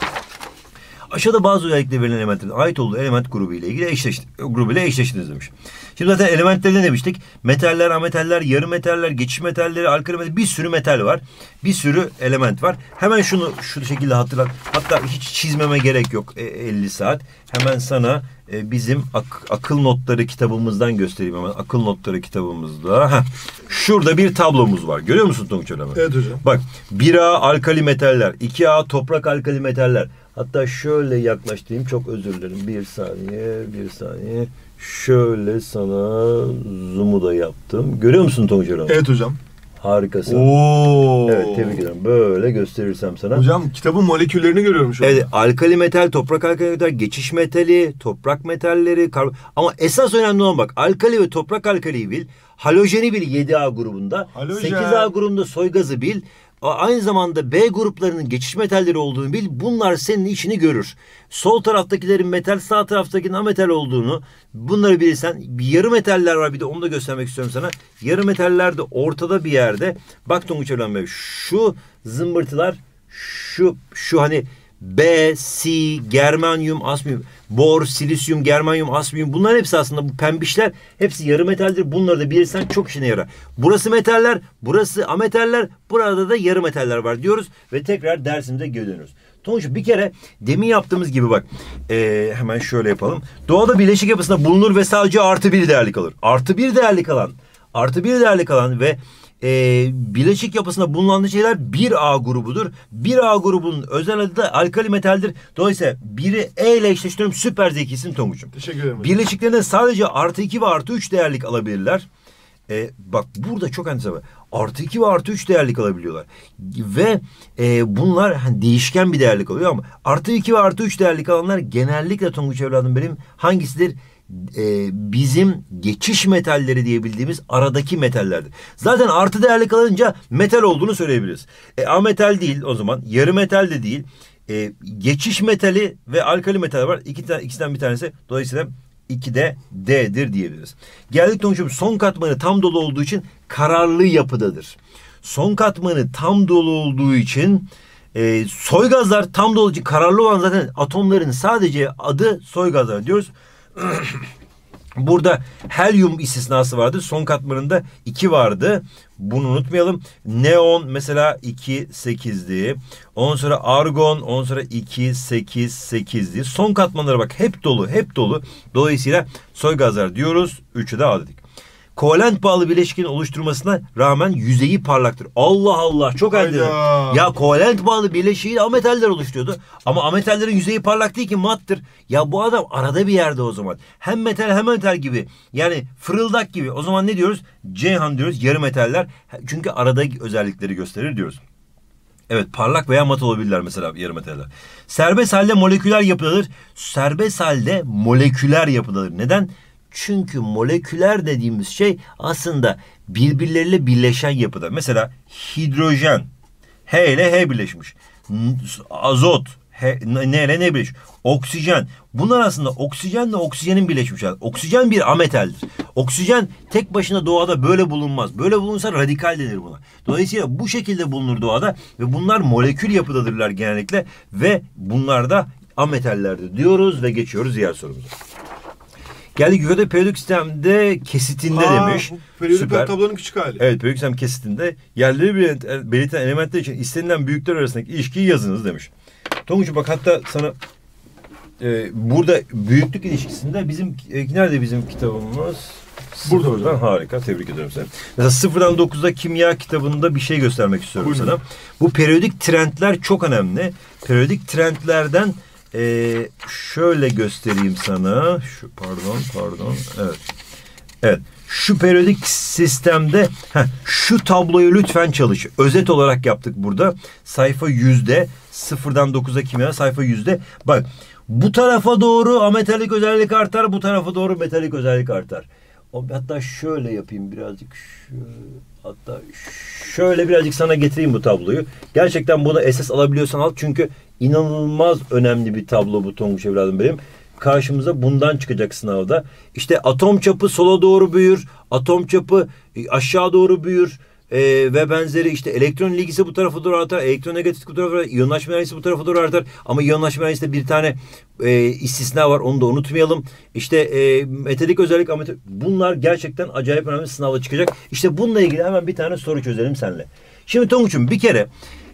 Aşağıda bazı özellikle verilen elementlerin ait olduğu element grubu ile ilgili eşleş, grubu ile eşleştiniz demiş. Şimdi zaten elementleri ne demiştik? Metaller, ametaller, yarı metaller, geçiş metalleri, alkali metal bir sürü metal var. Bir sürü element var. Hemen şunu şu şekilde hatırlat. Hatta hiç çizmeme gerek yok e, 50 saat. Hemen sana e, bizim ak- akıl notları kitabımızdan göstereyim hemen. Akıl notları kitabımızda. Heh, şurada bir tablomuz var. Görüyor musun Tonguç Hocam? Evet hocam. Bak 1A alkali metaller, 2A toprak alkali metaller. Hatta şöyle yaklaştırayım çok özür dilerim. Bir saniye, bir saniye. Şöyle sana zoom'u da yaptım. Görüyor musun Tonguç Hocam? Evet hocam. Harikasın. Oo. Evet tebrik ederim. Böyle gösterirsem sana. Hocam kitabın moleküllerini görüyorum şu an. Evet alkali metal, toprak alkali metal, geçiş metali, toprak metalleri, karbon... Ama esas önemli olan bak alkali ve toprak alkaliyi bil. Halojeni bil 7A grubunda. Halojen. 8A grubunda soy gazı bil. Aynı zamanda B gruplarının geçiş metalleri olduğunu bil. Bunlar senin işini görür. Sol taraftakilerin metal, sağ taraftakinin ametal olduğunu bunları bilirsen yarı metaller var bir de onu da göstermek istiyorum sana. Yarı metaller de ortada bir yerde. Bak Tonguç Evren Bey şu zımbırtılar şu şu hani B, C, germanyum, asmiyum, bor, silisyum, germanyum, asmiyum bunların hepsi aslında bu pembişler hepsi yarı metaldir. Bunları da bilirsen çok işine yarar. Burası metaller, burası ametaller, burada da yarı metaller var diyoruz ve tekrar dersimize geri dönüyoruz. Tonguç bir kere demin yaptığımız gibi bak ee, hemen şöyle yapalım. Doğada bileşik yapısında bulunur ve sadece artı bir değerli kalır. Artı bir değerli kalan, artı bir değerli kalan ve e, bileşik yapısında bulunan şeyler 1A grubudur. 1A grubunun özel adı da alkali metaldir. Dolayısıyla biri E ile eşleştiriyorum süper zekisin Tonguç'um. Teşekkür ederim. Birleşiklerinde sadece artı 2 ve artı 3 değerlik alabilirler. E, bak burada çok enteresan. var. Artı 2 ve artı 3 değerlik alabiliyorlar. Ve e, bunlar hani değişken bir değerlik alıyor ama artı 2 ve artı 3 değerlik alanlar genellikle Tonguç evladım benim hangisidir? E, bizim geçiş metalleri diye bildiğimiz aradaki metallerdir. Zaten artı değerlik alınca metal olduğunu söyleyebiliriz. E, ametal değil o zaman. Yarı metal de değil. E, geçiş metali ve alkali metal var. İki tane, bir tanesi. Dolayısıyla 2'de D'dir diyebiliriz. Geldik Tonguç'um son katmanı tam dolu olduğu için kararlı yapıdadır. Son katmanı tam dolu olduğu için e, soy gazlar tam dolu için kararlı olan zaten atomların sadece adı soy gazlar diyoruz. Burada helyum istisnası vardı. Son katmanında 2 vardı. Bunu unutmayalım. Neon mesela 2 8'di. Ondan sonra argon ondan sonra 2 8 8'di. Son katmanlara bak hep dolu, hep dolu. Dolayısıyla soy gazlar diyoruz. 3'ü de A dedik. Kovalent bağlı bileşikin oluşturmasına rağmen yüzeyi parlaktır. Allah Allah çok enteresan. Ya kovalent bağlı bileşiği ametaller oluşturuyordu. Ama ametallerin yüzeyi parlak değil ki mattır. Ya bu adam arada bir yerde o zaman. Hem metal hem metal gibi. Yani fırıldak gibi. O zaman ne diyoruz? Ceyhan diyoruz. Yarı metaller. Çünkü arada özellikleri gösterir diyoruz. Evet parlak veya mat olabilirler mesela yarı metaller. Serbest halde moleküler yapıdadır. Serbest halde moleküler yapıdadır. Neden? Çünkü moleküler dediğimiz şey aslında birbirleriyle birleşen yapıda. Mesela hidrojen H ile H birleşmiş. Azot H, N ile ne birleşmiş. Oksijen. Bunlar aslında oksijenle oksijenin birleşmiş. Oksijen bir ametaldir. Oksijen tek başına doğada böyle bulunmaz. Böyle bulunsa radikal denir buna. Dolayısıyla bu şekilde bulunur doğada ve bunlar molekül yapıdadırlar genellikle ve bunlar da ametallerdir diyoruz ve geçiyoruz diğer sorumuza. Geldik yukarıda periyodik sistemde kesitinde Aa, demiş. Periyodik Süper. tablonun küçük hali. Evet periyodik sistem kesitinde yerleri belirten, elementler için istenilen büyükler arasındaki ilişkiyi yazınız demiş. Tonguç bak hatta sana e, burada büyüklük ilişkisinde bizim e, nerede bizim kitabımız? Burada Sıfırdan harika tebrik ediyorum seni. Mesela sıfırdan 9'da kimya kitabında bir şey göstermek istiyorum Buyurun. sana. Bu periyodik trendler çok önemli. Periyodik trendlerden e, şöyle göstereyim sana. Şu pardon pardon evet. Evet. Şu periyodik sistemde heh, şu tabloyu lütfen çalış. Özet olarak yaptık burada. Sayfa yüzde sıfırdan 9'a kimya sayfa yüzde. Bak bu tarafa doğru ametalik özellik artar. Bu tarafa doğru metalik özellik artar. O, hatta şöyle yapayım birazcık. Şöyle, hatta şöyle birazcık sana getireyim bu tabloyu. Gerçekten bunu esas alabiliyorsan al. Çünkü inanılmaz önemli bir tablo bu Tonguç evladım benim karşımıza bundan çıkacak sınavda. İşte atom çapı sola doğru büyür, atom çapı e, aşağı doğru büyür. E, ve benzeri işte elektron ilgisi bu tarafa doğru artar. Elektronegatiflik bu tarafa doğru iyonlaşma enerjisi bu tarafa doğru artar. Ama iyonlaşma enerjisinde bir tane e, istisna var. Onu da unutmayalım. İşte e, metalik özellik ametal bunlar gerçekten acayip önemli sınavda çıkacak. İşte bununla ilgili hemen bir tane soru çözelim seninle. Şimdi Tonguç'um bir kere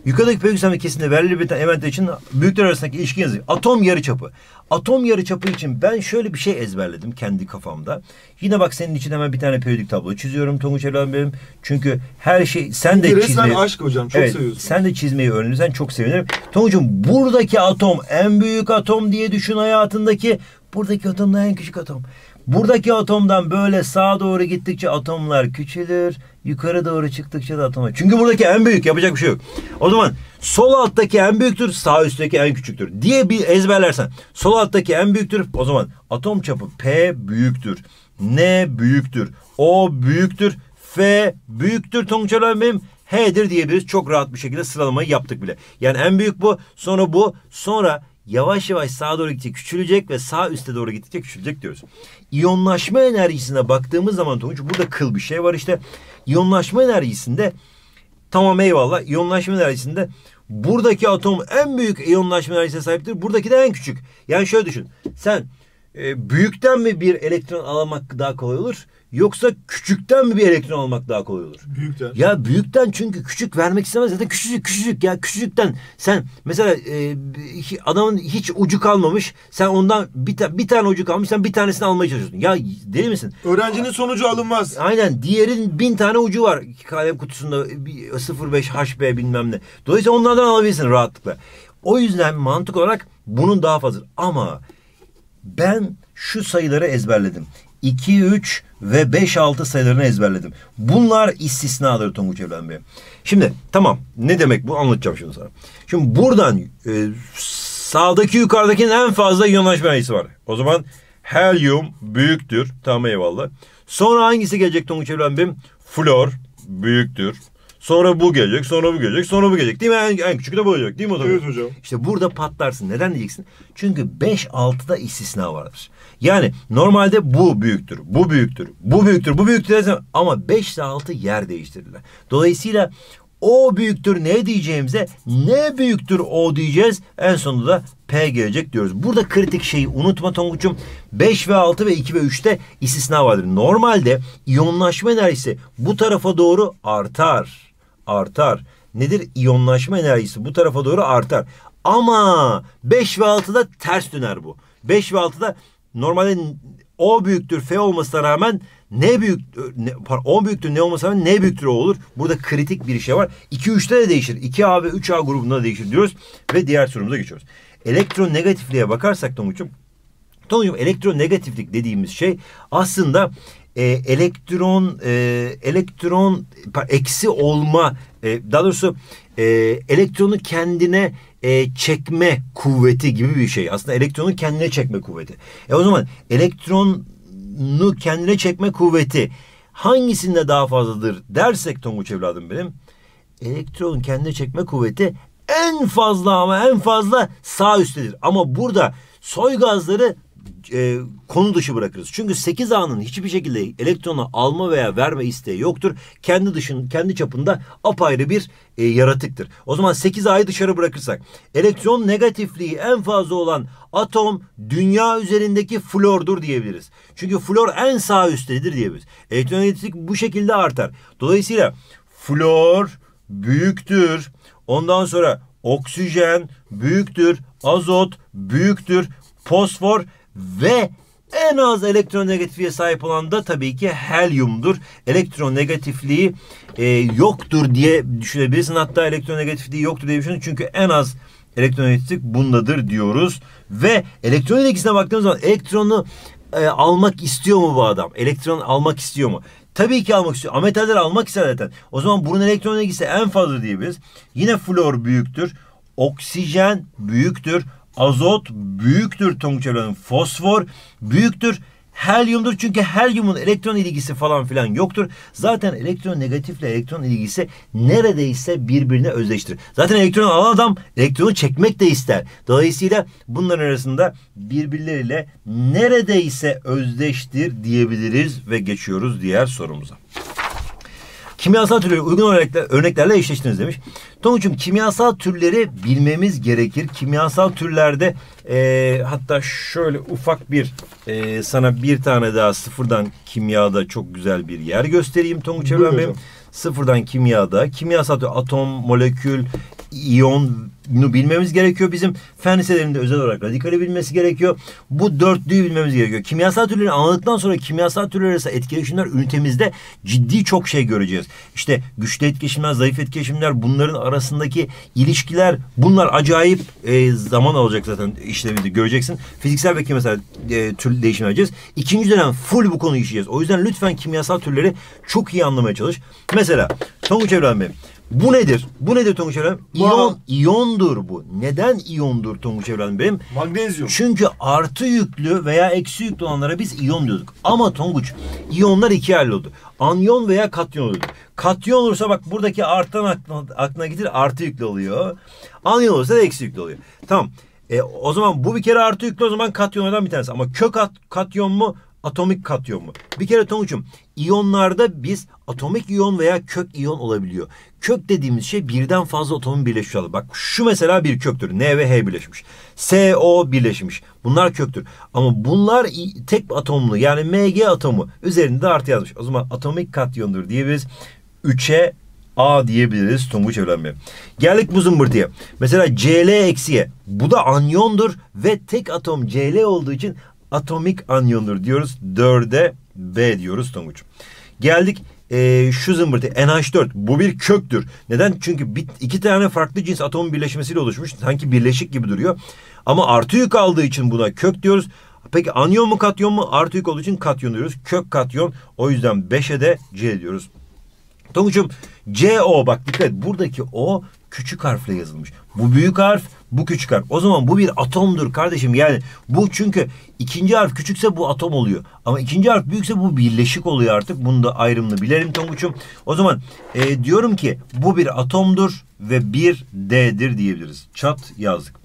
Yukarıdaki periyodik sistem kesinde verilir bir element için büyükler arasındaki ilişki yazıyor. Atom yarıçapı. Atom yarıçapı için ben şöyle bir şey ezberledim kendi kafamda. Yine bak senin için hemen bir tane periyodik tablo çiziyorum Tonguç evladım benim. Çünkü her şey sen de Resmen çizmeyi... aşk hocam. Çok evet, seviyorsun. Sen de çizmeyi öğrenirsen çok sevinirim. Tonguç'um buradaki atom en büyük atom diye düşün hayatındaki. Buradaki atom da en küçük atom. Buradaki atomdan böyle sağa doğru gittikçe atomlar küçülür. Yukarı doğru çıktıkça da atomlar. Çünkü buradaki en büyük yapacak bir şey yok. O zaman sol alttaki en büyüktür, sağ üstteki en küçüktür diye bir ezberlersen. Sol alttaki en büyüktür. O zaman atom çapı P büyüktür. N büyüktür. O büyüktür. F büyüktür. Tonguç Ölen benim H'dir diyebiliriz. Çok rahat bir şekilde sıralamayı yaptık bile. Yani en büyük bu, sonra bu, sonra yavaş yavaş sağa doğru gidecek, küçülecek ve sağ üste doğru gidecek, küçülecek diyoruz. İyonlaşma enerjisine baktığımız zaman Tonguç burada kıl bir şey var işte. İyonlaşma enerjisinde tamam eyvallah iyonlaşma enerjisinde buradaki atom en büyük iyonlaşma enerjisine sahiptir. Buradaki de en küçük. Yani şöyle düşün. Sen e, büyükten mi bir elektron almak daha kolay olur? Yoksa küçükten mi bir elektron almak daha kolay olur? Büyükten. Ya büyükten çünkü küçük vermek istemez. Zaten küçücük küçücük ya küçücükten sen mesela e, adamın hiç ucu kalmamış. Sen ondan bir, ta, bir tane ucu kalmış. Sen bir tanesini almaya çalışıyorsun. Ya deli misin? Öğrencinin sonucu alınmaz. Aynen. Diğerin bin tane ucu var. Kalem kutusunda 05 HB bilmem ne. Dolayısıyla onlardan alabilirsin rahatlıkla. O yüzden mantık olarak bunun daha fazla. Ama ben şu sayıları ezberledim. 2, 3 ve 5, 6 sayılarını ezberledim. Bunlar istisnadır Tonguç Evlen Bey. Şimdi tamam ne demek bu anlatacağım şimdi sana. Şimdi buradan e, sağdaki yukarıdakinin en fazla iyonlaşma enerjisi var. O zaman helyum büyüktür. Tamam eyvallah. Sonra hangisi gelecek Tonguç Evlen Bey? Flor büyüktür. Sonra bu gelecek, sonra bu gelecek, sonra bu gelecek. Değil mi? En, en küçük de bu olacak. Değil mi o zaman? Evet hocam. İşte burada patlarsın. Neden diyeceksin? Çünkü 5-6'da istisna vardır. Yani normalde bu büyüktür, bu büyüktür, bu büyüktür, bu büyüktür dersen ama 5 ile 6 yer değiştirirler. Dolayısıyla o büyüktür ne diyeceğimize ne büyüktür o diyeceğiz. En sonunda da P gelecek diyoruz. Burada kritik şeyi unutma Tonguç'um. 5 ve 6 ve 2 ve 3'te istisna vardır. Normalde iyonlaşma enerjisi bu tarafa doğru artar. Artar. Nedir? İyonlaşma enerjisi bu tarafa doğru artar. Ama 5 ve 6'da ters döner bu. 5 ve 6'da normalde O büyüktür F olmasına rağmen ne büyük ne, pardon, O büyüktür ne olmasına rağmen ne büyüktür O olur. Burada kritik bir şey var. 2 3'te de değişir. 2A ve 3A grubunda da değişir diyoruz ve diğer sorumuza geçiyoruz. Elektron negatifliğe bakarsak Tonguç'um Tonguç'um elektronegatiflik dediğimiz şey aslında e, elektron e, elektron eksi olma e, daha doğrusu e, elektronu kendine e, çekme kuvveti gibi bir şey. Aslında elektronu kendine çekme kuvveti. E o zaman elektronu kendine çekme kuvveti hangisinde daha fazladır dersek Tonguç evladım benim. Elektronun kendine çekme kuvveti en fazla ama en fazla sağ üsttedir. Ama burada soy gazları e, konu dışı bırakırız. Çünkü 8A'nın hiçbir şekilde elektronu alma veya verme isteği yoktur. Kendi dışın kendi çapında apayrı bir e, yaratıktır. O zaman 8A'yı dışarı bırakırsak elektron negatifliği en fazla olan atom dünya üzerindeki flordur diyebiliriz. Çünkü flor en sağ üsttedir diyebiliriz. Elektronegatiflik bu şekilde artar. Dolayısıyla flor büyüktür. Ondan sonra oksijen büyüktür. Azot büyüktür. Fosfor ve en az elektronegatifliğe sahip olan da tabii ki helyumdur. Elektronegatifliği e, yoktur diye düşünebilirsin. Hatta elektronegatifliği yoktur diye düşünün. Çünkü en az elektronegatiflik bundadır diyoruz. Ve elektron ilgisine baktığımız zaman elektronu e, almak istiyor mu bu adam? Elektron almak istiyor mu? Tabii ki almak istiyor. Ametaller almak ister zaten. O zaman bunun elektron ilgisi en fazla diyebiliriz. Yine flor büyüktür. Oksijen büyüktür. Azot büyüktür evladım. Fosfor büyüktür. Helyumdur çünkü helyumun elektron ilgisi falan filan yoktur. Zaten elektron negatifle elektron ilgisi neredeyse birbirine özdeştir. Zaten elektron alan adam elektronu çekmek de ister. Dolayısıyla bunların arasında birbirleriyle neredeyse özdeştir diyebiliriz ve geçiyoruz diğer sorumuza. Kimyasal türleri uygun örnekler, örneklerle eşleştiniz demiş. Tonguç'um kimyasal türleri bilmemiz gerekir. Kimyasal türlerde e, hatta şöyle ufak bir e, sana bir tane daha sıfırdan kimyada çok güzel bir yer göstereyim Tonguç Evren Bey. Sıfırdan kimyada kimyasal tür atom, molekül, iyonu bilmemiz gerekiyor. Bizim fen liselerinde özel olarak radikali bilmesi gerekiyor. Bu dörtlüyü bilmemiz gerekiyor. Kimyasal türleri anladıktan sonra kimyasal türler arası etkileşimler ünitemizde ciddi çok şey göreceğiz. İşte güçlü etkileşimler, zayıf etkileşimler, bunların arasındaki ilişkiler bunlar acayip e, zaman alacak zaten işleminde göreceksin. Fiziksel ve kimyasal e, tür değişim edeceğiz. İkinci dönem full bu konuyu işleyeceğiz. O yüzden lütfen kimyasal türleri çok iyi anlamaya çalış. Mesela Tonguç Evren Bey bu nedir? Bu nedir Tonguç Evren? İyon, iyondur bu. Neden iyondur Tonguç Evren Bey? Magnezyum. Çünkü artı yüklü veya eksi yüklü olanlara biz iyon diyorduk. Ama Tonguç iyonlar iki oldu. Anyon veya katyon oldu. Katyon olursa bak buradaki arttan aklına, aklına getir artı yüklü oluyor. Anyon olursa da eksi yüklü oluyor. Tamam. E, o zaman bu bir kere artı yüklü o zaman katyonlardan bir tanesi. Ama kök at, katyon mu? Atomik katyon mu? Bir kere Tonguç'um iyonlarda biz atomik iyon veya kök iyon olabiliyor. Kök dediğimiz şey birden fazla atomun birleşmiş hali. Bak şu mesela bir köktür. N ve H birleşmiş. CO birleşmiş. Bunlar köktür. Ama bunlar tek atomlu yani Mg atomu üzerinde de artı yazmış. O zaman atomik katyondur diyebiliriz. 3'e A diyebiliriz Tonguç Evren Bey. Geldik bu zımbırtıya. Mesela Cl eksiye. Bu da anyondur ve tek atom Cl olduğu için atomik anyondur diyoruz. 4'e B diyoruz Tonguç. Geldik eee, şu zımbırtı NH4 bu bir köktür. Neden? Çünkü bir, iki tane farklı cins atomun birleşmesiyle oluşmuş. Sanki birleşik gibi duruyor. Ama artı yük aldığı için buna kök diyoruz. Peki anyon mu katyon mu? Artı yük olduğu için katyon diyoruz. Kök katyon. O yüzden 5'e de C diyoruz. Tonguç'um CO bak dikkat et buradaki O küçük harfle yazılmış. Bu büyük harf bu küçük harf. O zaman bu bir atomdur kardeşim. Yani bu çünkü ikinci harf küçükse bu atom oluyor. Ama ikinci harf büyükse bu birleşik oluyor artık. Bunu da ayrımını bilelim Tonguç'um. O zaman e, diyorum ki bu bir atomdur ve bir D'dir diyebiliriz. Çat yazdık.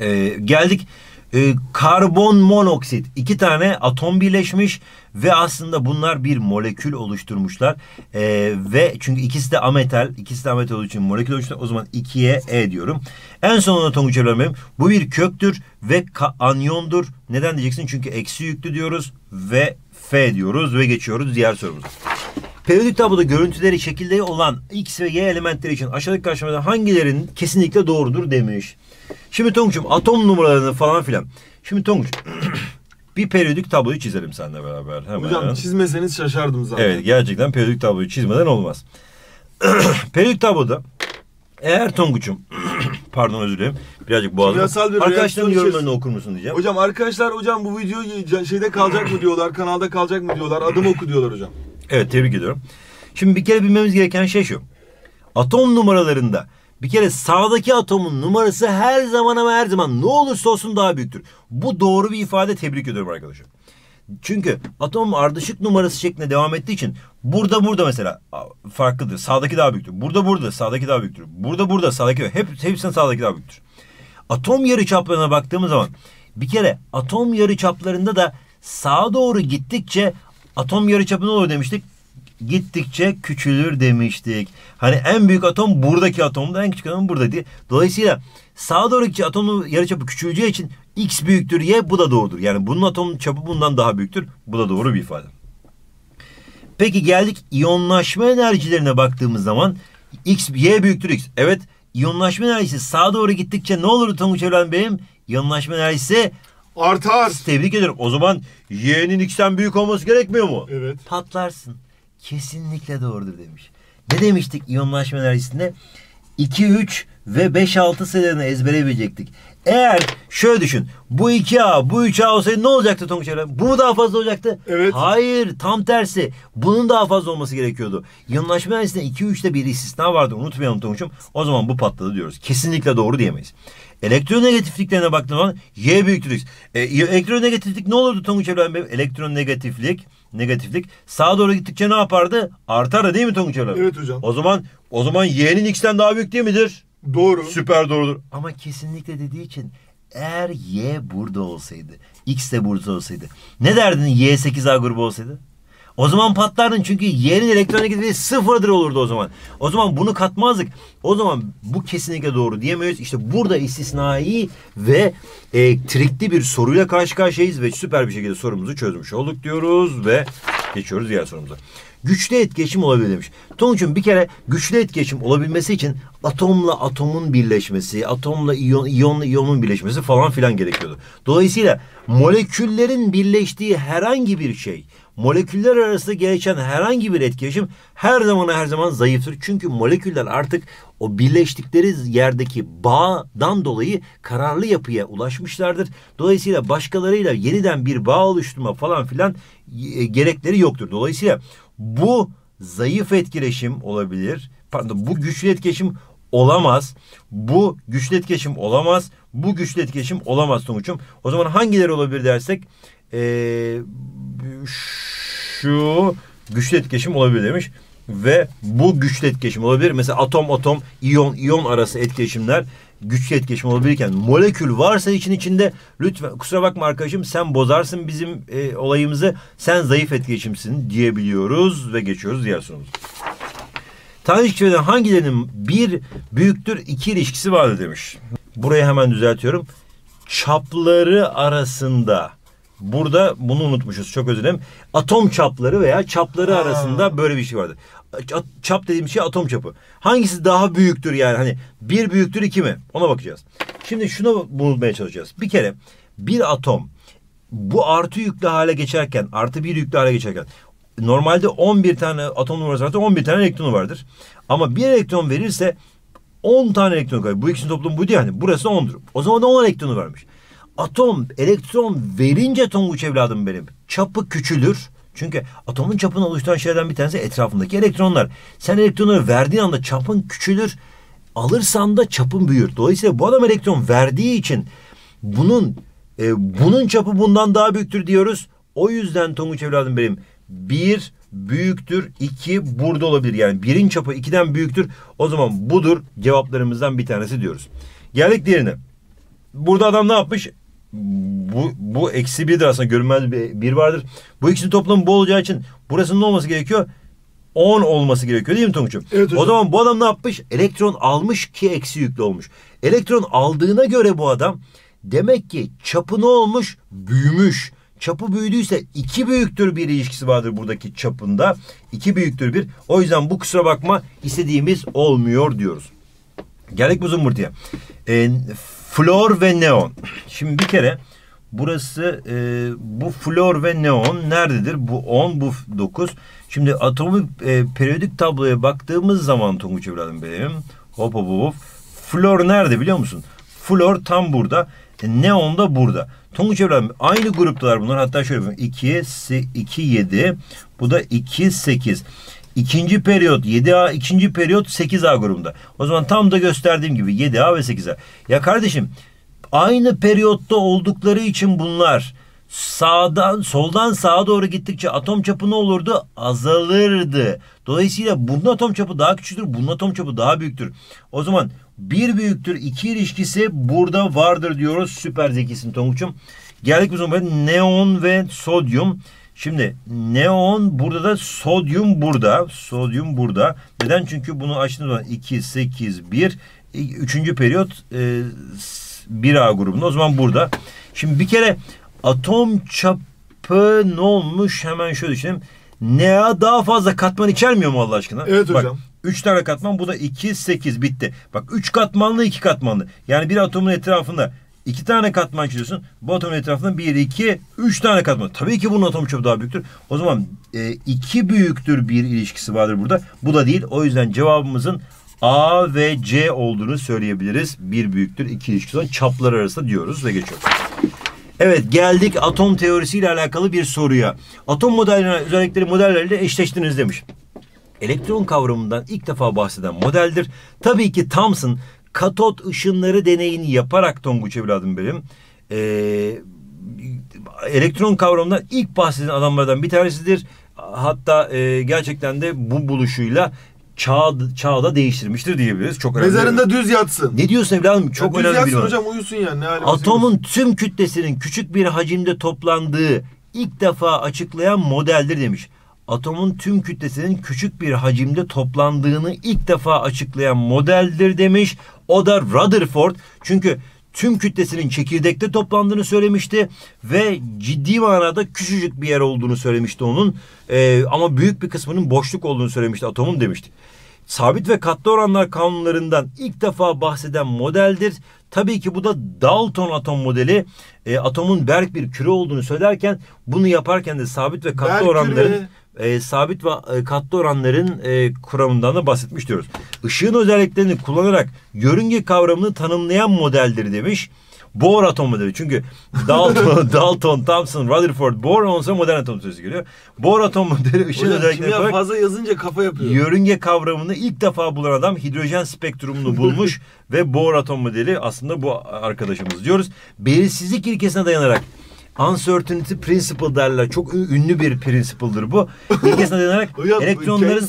Ee, geldik e, karbon monoksit iki tane atom birleşmiş ve aslında bunlar bir molekül oluşturmuşlar Ee, ve çünkü ikisi de ametal ikisi de ametal olduğu için molekül oluşturmuş o zaman ikiye E diyorum. En sonunda Tonguç Evren Bey'im, bu bir köktür ve anyondur. Neden diyeceksin? Çünkü eksi yüklü diyoruz ve F diyoruz ve geçiyoruz diğer sorumuza. Periyodik tabloda görüntüleri şekilleri olan X ve Y elementleri için aşağıdaki karşılamada hangilerinin kesinlikle doğrudur demiş. Şimdi Tonguç'um atom numaralarını falan filan. Şimdi Tonguç bir periyodik tabloyu çizelim seninle beraber. Hemen. Hocam çizmeseniz şaşardım zaten. Evet gerçekten periyodik tabloyu çizmeden olmaz. periyodik tabloda eğer Tonguç'um pardon özür dilerim birazcık boğazım. Kimyasal bir Arkadaşların yorumlarını okur musun diyeceğim. Hocam arkadaşlar hocam bu video şeyde kalacak mı diyorlar, kanalda kalacak mı diyorlar, adım oku diyorlar hocam. Evet tebrik ediyorum. Şimdi bir kere bilmemiz gereken şey şu. Atom numaralarında bir kere sağdaki atomun numarası her zaman ama her zaman ne olursa olsun daha büyüktür. Bu doğru bir ifade tebrik ediyorum arkadaşlar. Çünkü atom ardışık numarası şeklinde devam ettiği için burada burada mesela farklıdır. Sağdaki daha büyüktür. Burada burada sağdaki daha büyüktür. Burada burada sağdaki hep hepsinden sağdaki daha büyüktür. Atom yarıçaplarına baktığımız zaman bir kere atom yarıçaplarında da sağa doğru gittikçe atom yarıçapı ne olur demiştik? Gittikçe küçülür demiştik. Hani en büyük atom buradaki atom da en küçük atom burada diye. Dolayısıyla sağa doğru gittikçe atomun yarıçapı küçüleceği için x büyüktür y bu da doğrudur. Yani bunun atomun çapı bundan daha büyüktür. Bu da doğru bir ifade. Peki geldik iyonlaşma enerjilerine baktığımız zaman x y büyüktür x. Evet iyonlaşma enerjisi sağa doğru gittikçe ne olur Tonguç Evren Bey'im? İyonlaşma enerjisi Artar. tebrik ederim. O zaman y'nin x'ten büyük olması gerekmiyor mu? Evet. Patlarsın. Kesinlikle doğrudur demiş. Ne demiştik iyonlaşma enerjisinde? 2, 3 ve 5, 6 sayılarını ezbere bilecektik. Eğer şöyle düşün. Bu 2A, bu 3A olsaydı ne olacaktı Tonguç Evren? Bu mu daha fazla olacaktı? Evet. Hayır tam tersi. Bunun daha fazla olması gerekiyordu. Yanıllaşma enerjisinde 2 3'te bir istisna vardı. Unutmayalım Tonguç'um. O zaman bu patladı diyoruz. Kesinlikle doğru diyemeyiz. Elektronegatifliklerine baktığım zaman Y büyüktür X. E, elektronegatiflik ne olurdu Tonguç Evren Bey? Elektronegatiflik, negatiflik sağa doğru gittikçe ne yapardı? Artar değil mi Tonguç Bey? Evet hocam. O zaman o zaman Y'nin X'ten daha büyük değil midir? Doğru. Süper doğrudur. Ama kesinlikle dediği için eğer Y burada olsaydı, X de burada olsaydı ne derdin Y 8A grubu olsaydı? O zaman patlardın çünkü yerin elektronegatifliği sıfırdır olurdu o zaman. O zaman bunu katmazdık. O zaman bu kesinlikle doğru diyemeyiz. İşte burada istisnai ve e, trikli bir soruyla karşı karşıyayız ve süper bir şekilde sorumuzu çözmüş olduk diyoruz ve geçiyoruz diğer sorumuza. Güçlü etkileşim olabilir demiş. Tonguç'un bir kere güçlü etkileşim olabilmesi için atomla atomun birleşmesi, atomla iyon, iyonla iyonun birleşmesi falan filan gerekiyordu. Dolayısıyla moleküllerin birleştiği herhangi bir şey, moleküller arasında gelişen herhangi bir etkileşim her zaman her zaman zayıftır. Çünkü moleküller artık o birleştikleri yerdeki bağdan dolayı kararlı yapıya ulaşmışlardır. Dolayısıyla başkalarıyla yeniden bir bağ oluşturma falan filan e, gerekleri yoktur. Dolayısıyla bu zayıf etkileşim olabilir. Pardon bu güçlü etkileşim olamaz. Bu güçlü etkileşim olamaz. Bu güçlü etkileşim olamaz Tonguç'um. O zaman hangileri olabilir dersek ee, şu güçlü etkileşim olabilir demiş. Ve bu güçlü etkileşim olabilir. Mesela atom atom, iyon iyon arası etkileşimler güçlü etkileşim olabilirken molekül varsa için içinde lütfen kusura bakma arkadaşım sen bozarsın bizim e, olayımızı sen zayıf etkileşimsin diyebiliyoruz ve geçiyoruz diğer sorumuza. Tanrı çevreden hangilerinin bir büyüktür iki ilişkisi vardır demiş. Burayı hemen düzeltiyorum. Çapları arasında Burada bunu unutmuşuz. Çok özür dilerim. Atom çapları veya çapları ha. arasında böyle bir şey vardır. Çap dediğim şey atom çapı. Hangisi daha büyüktür yani? Hani bir büyüktür iki mi? Ona bakacağız. Şimdi şunu bulmaya çalışacağız. Bir kere bir atom bu artı yüklü hale geçerken, artı bir yüklü hale geçerken normalde 11 tane atom numarası varsa 11 tane elektronu vardır. Ama bir elektron verirse 10 tane elektron kalır. Bu ikisinin toplamı buydu yani. Burası 10'dur. O zaman da 10 elektronu varmış. Atom elektron verince Tonguç evladım benim çapı küçülür. Çünkü atomun çapını oluşturan şeylerden bir tanesi etrafındaki elektronlar. Sen elektronları verdiğin anda çapın küçülür. Alırsan da çapın büyür. Dolayısıyla bu adam elektron verdiği için bunun e, bunun çapı bundan daha büyüktür diyoruz. O yüzden Tonguç evladım benim bir büyüktür, iki burada olabilir. Yani birin çapı ikiden büyüktür. O zaman budur cevaplarımızdan bir tanesi diyoruz. Geldik diğerine. Burada adam ne yapmış? Bu, bu eksi birdir aslında görünmez bir, bir vardır. Bu ikisinin toplamı bu olacağı için burasının ne olması gerekiyor? 10 olması gerekiyor değil mi Tonguç'um? Evet, o zaman bu adam ne yapmış? Elektron almış ki eksi yüklü olmuş. Elektron aldığına göre bu adam demek ki çapı ne olmuş? Büyümüş. Çapı büyüdüyse iki büyüktür bir ilişkisi vardır buradaki çapında. İki büyüktür bir. O yüzden bu kusura bakma istediğimiz olmuyor diyoruz. Geldik bu zımbırtıya. E, Flor ve neon. Şimdi bir kere burası e, bu flor ve neon nerededir? Bu 10, bu 9. Şimdi atomu e, periyodik tabloya baktığımız zaman Tonguç evladım benim. Hop hop hop. Flor nerede biliyor musun? Flor tam burada. E, neon da burada. Tonguç evladım aynı gruptalar bunlar. Hatta şöyle yapayım. 2, 2, 7. Bu da 2, 8. İkinci periyot 7A, ikinci periyot 8A grubunda. O zaman tam da gösterdiğim gibi 7A ve 8A. Ya kardeşim aynı periyotta oldukları için bunlar sağdan soldan sağa doğru gittikçe atom çapı ne olurdu? Azalırdı. Dolayısıyla bunun atom çapı daha küçüktür, bunun atom çapı daha büyüktür. O zaman bir büyüktür iki ilişkisi burada vardır diyoruz. Süper zekisin Tonguç'um. Geldik zaman neon ve sodyum. Şimdi neon burada da sodyum burada. Sodyum burada. Neden? Çünkü bunu açtığımız zaman 2, 8, 1. Üçüncü periyot e, 1A grubunda. O zaman burada. Şimdi bir kere atom çapı ne olmuş? Hemen şöyle düşünelim. Nea daha fazla katman içermiyor mu Allah aşkına? Evet Bak, hocam. 3 tane katman bu da 2, 8 bitti. Bak 3 katmanlı 2 katmanlı. Yani bir atomun etrafında iki tane katman çiziyorsun. Bu atomun etrafında bir, iki, üç tane katman. Tabii ki bunun atom çapı daha büyüktür. O zaman e, iki büyüktür bir ilişkisi vardır burada. Bu da değil. O yüzden cevabımızın A ve C olduğunu söyleyebiliriz. Bir büyüktür, iki ilişkisi olan çaplar arasında diyoruz ve geçiyoruz. Evet geldik atom teorisiyle alakalı bir soruya. Atom modellerine özellikleri modelleriyle eşleştiniz demiş. Elektron kavramından ilk defa bahseden modeldir. Tabii ki Thomson katot ışınları deneyini yaparak Tonguç evladım benim e, elektron kavramından ilk bahseden adamlardan bir tanesidir. Hatta e, gerçekten de bu buluşuyla çağ, çağda değiştirmiştir diyebiliriz. Çok önemli. Mezarında düz yatsın. Ne diyorsun evladım? Çok ya önemli düz yatsın hocam uyusun yani. Ne Atomun tüm kütlesinin küçük bir hacimde toplandığı ilk defa açıklayan modeldir demiş. atomun tüm kütlesinin küçük bir hacimde toplandığını ilk defa açıklayan modeldir demiş. O da Rutherford. Çünkü tüm kütlesinin çekirdekte toplandığını söylemişti ve ciddi manada küçücük bir yer olduğunu söylemişti onun. Ee, ama büyük bir kısmının boşluk olduğunu söylemişti atomun demişti. Sabit ve katlı oranlar kanunlarından ilk defa bahseden modeldir. Tabii ki bu da Dalton atom modeli. E, atomun berk bir küre olduğunu söylerken bunu yaparken de sabit ve katlı Berk oranların küre. E, sabit ve e, katlı oranların e, kuramından da bahsetmiş diyoruz. Işığın özelliklerini kullanarak yörünge kavramını tanımlayan modeldir demiş. Bohr atom modeli. Çünkü Dalton, Dalton, Thomson, Rutherford, Bohr onsa modern atom sözü geliyor. Bohr atom modeli ışığın kimya kullanarak fazla yazınca kafa yapıyor. yörünge kavramını ilk defa bulan adam hidrojen spektrumunu bulmuş ve Bohr atom modeli aslında bu arkadaşımız diyoruz. Belirsizlik ilkesine dayanarak Uncertainty Principle derler. Çok ünlü bir principle'dır bu. İlkesine dayanarak elektronların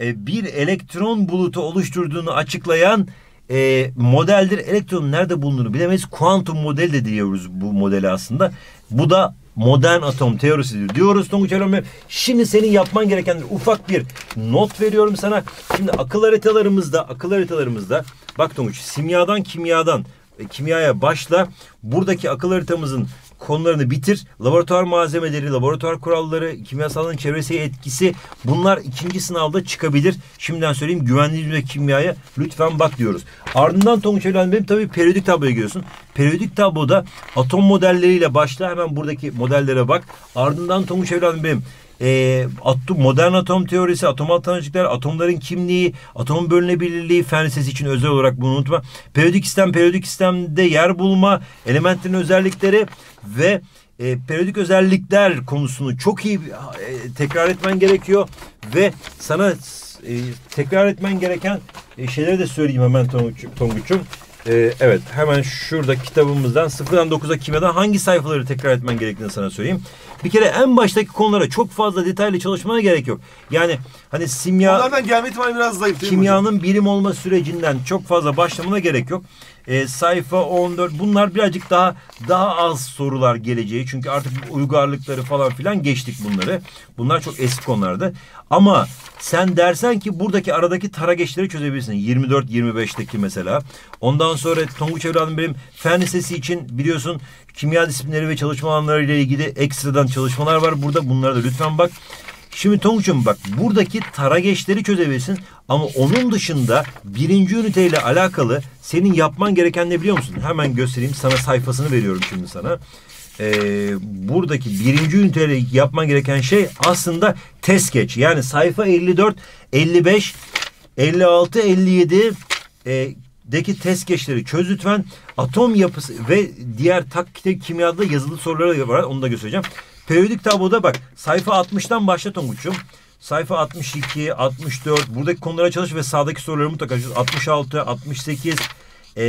e, bir elektron bulutu oluşturduğunu açıklayan e, modeldir. Elektronun nerede bulunduğunu bilemeyiz. Kuantum model de diyoruz bu modeli aslında. Bu da modern atom teorisidir diyoruz Tonguç Erol Bey. Şimdi senin yapman gereken ufak bir not veriyorum sana. Şimdi akıl haritalarımızda, akıl haritalarımızda bak Tonguç simyadan kimyadan e, kimyaya başla. Buradaki akıl haritamızın konularını bitir. Laboratuvar malzemeleri, laboratuvar kuralları, kimyasalın çevresi etkisi bunlar ikinci sınavda çıkabilir. Şimdiden söyleyeyim güvenliği ve kimyaya lütfen bak diyoruz. Ardından Tonguç Evlen benim tabii periyodik tabloya giriyorsun. Periyodik tabloda atom modelleriyle başla hemen buradaki modellere bak. Ardından Tonguç Evlen benim e, atom, modern atom teorisi, atom tanecikler, atomların kimliği, atomun bölünebilirliği fen için özel olarak bunu unutma. Periyodik sistem, periyodik sistemde yer bulma, elementlerin özellikleri ve e, periyodik özellikler konusunu çok iyi e, tekrar etmen gerekiyor ve sana e, tekrar etmen gereken e, şeyleri de söyleyeyim hemen Tonguç- Tonguç'um. E, evet hemen şurada kitabımızdan sıfırdan 9'a kimyadan hangi sayfaları tekrar etmen gerektiğini sana söyleyeyim. Bir kere en baştaki konulara çok fazla detaylı çalışmana gerek yok. Yani hani simya Onlardan gelme ihtimali biraz zayıf değil mi kimyanın bilim olma sürecinden çok fazla başlamana gerek yok. Ee, sayfa 14 bunlar birazcık daha daha az sorular geleceği. Çünkü artık uygarlıkları falan filan geçtik bunları. Bunlar çok eski konulardı. Ama sen dersen ki buradaki aradaki tara geçleri çözebilirsin. 24-25'teki mesela. Ondan sonra Tonguç evladım benim fen lisesi için biliyorsun kimya disiplinleri ve çalışma alanları ile ilgili ekstradan çalışmalar var burada. Bunlara da lütfen bak. Şimdi Tonguç'um bak buradaki tara geçleri çözebilirsin ama onun dışında birinci üniteyle alakalı senin yapman gereken ne biliyor musun? Hemen göstereyim sana sayfasını veriyorum şimdi sana. Ee, buradaki birinci üniteyle yapman gereken şey aslında test geç. Yani sayfa 54, 55, 56, 57 e, deki test geçleri çöz lütfen. Atom yapısı ve diğer taktik kimyada yazılı soruları var. Onu da göstereceğim. Periyodik tabloda bak sayfa 60'tan başla Tonguç'um. Sayfa 62, 64 buradaki konulara çalış ve sağdaki soruları mutlaka çöz. 66, 68, e,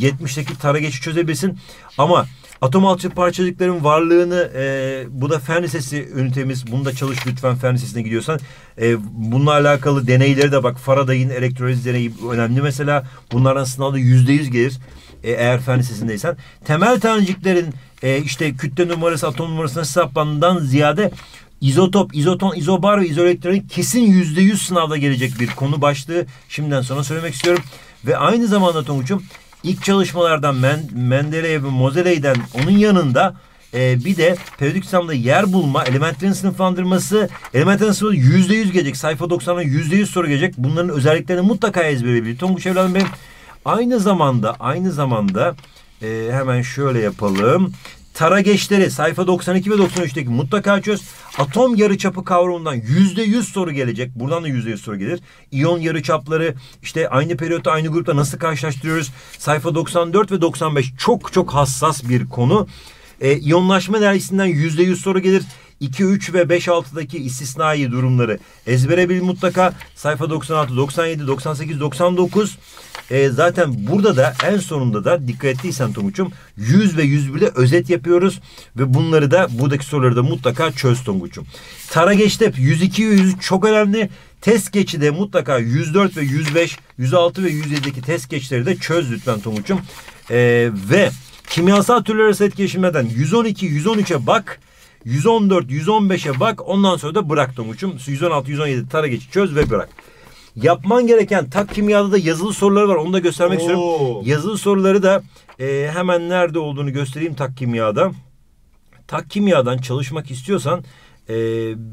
70'teki tara geçi çözebilirsin. Ama atom altı parçacıkların varlığını e, bu da fen lisesi ünitemiz. Bunu da çalış lütfen fen lisesine gidiyorsan. E, bununla alakalı deneyleri de bak Faraday'ın elektroliz deneyi önemli mesela. Bunlardan sınavda yüzde yüz gelir. E, eğer fen lisesindeysen. Temel taneciklerin e, işte kütle numarası, atom numarasına hesaplandığından ziyade izotop, izoton, izobar ve izoelektronun kesin yüzde yüz sınavda gelecek bir konu başlığı. Şimdiden sonra söylemek istiyorum. Ve aynı zamanda Tonguç'um ilk çalışmalardan Men Mendeleev ve Moseley'den onun yanında e, bir de periyodik sistemde yer bulma, elementlerin sınıflandırması, elementlerin sınıfı yüzde yüz gelecek. Sayfa 90'a yüzde yüz soru gelecek. Bunların özelliklerini mutlaka ezbere bil. Tonguç evladım benim. Aynı zamanda, aynı zamanda e, hemen şöyle yapalım. Tara geçleri sayfa 92 ve 93'teki mutlaka çöz. Atom yarıçapı kavramından yüzde yüz soru gelecek. Buradan da yüzde yüz soru gelir. İyon yarıçapları işte aynı periyotta aynı grupta nasıl karşılaştırıyoruz? Sayfa 94 ve 95 çok çok hassas bir konu. E, iyonlaşma yüzde yüz soru gelir. 2, 3 ve 5, 6'daki istisnai durumları ezbere bil mutlaka. Sayfa 96, 97, 98, 99. E, zaten burada da en sonunda da dikkat ettiysen Tonguç'um 100 ve 101'de özet yapıyoruz. Ve bunları da buradaki soruları da mutlaka çöz Tonguç'um. Tara geçti hep 102 ve 103 çok önemli. Test geçi de mutlaka 104 ve 105, 106 ve 107'deki test geçleri de çöz lütfen Tonguç'um. E, ve kimyasal türler arası etkileşimlerden 112, 113'e bak. 114, 115'e bak. Ondan sonra da bırak Tonguç'um. 116, 117 tara geç çöz ve bırak. Yapman gereken tak kimyada da yazılı soruları var. Onu da göstermek Oo. istiyorum. Yazılı soruları da e, hemen nerede olduğunu göstereyim tak kimyada. Tak kimyadan çalışmak istiyorsan e,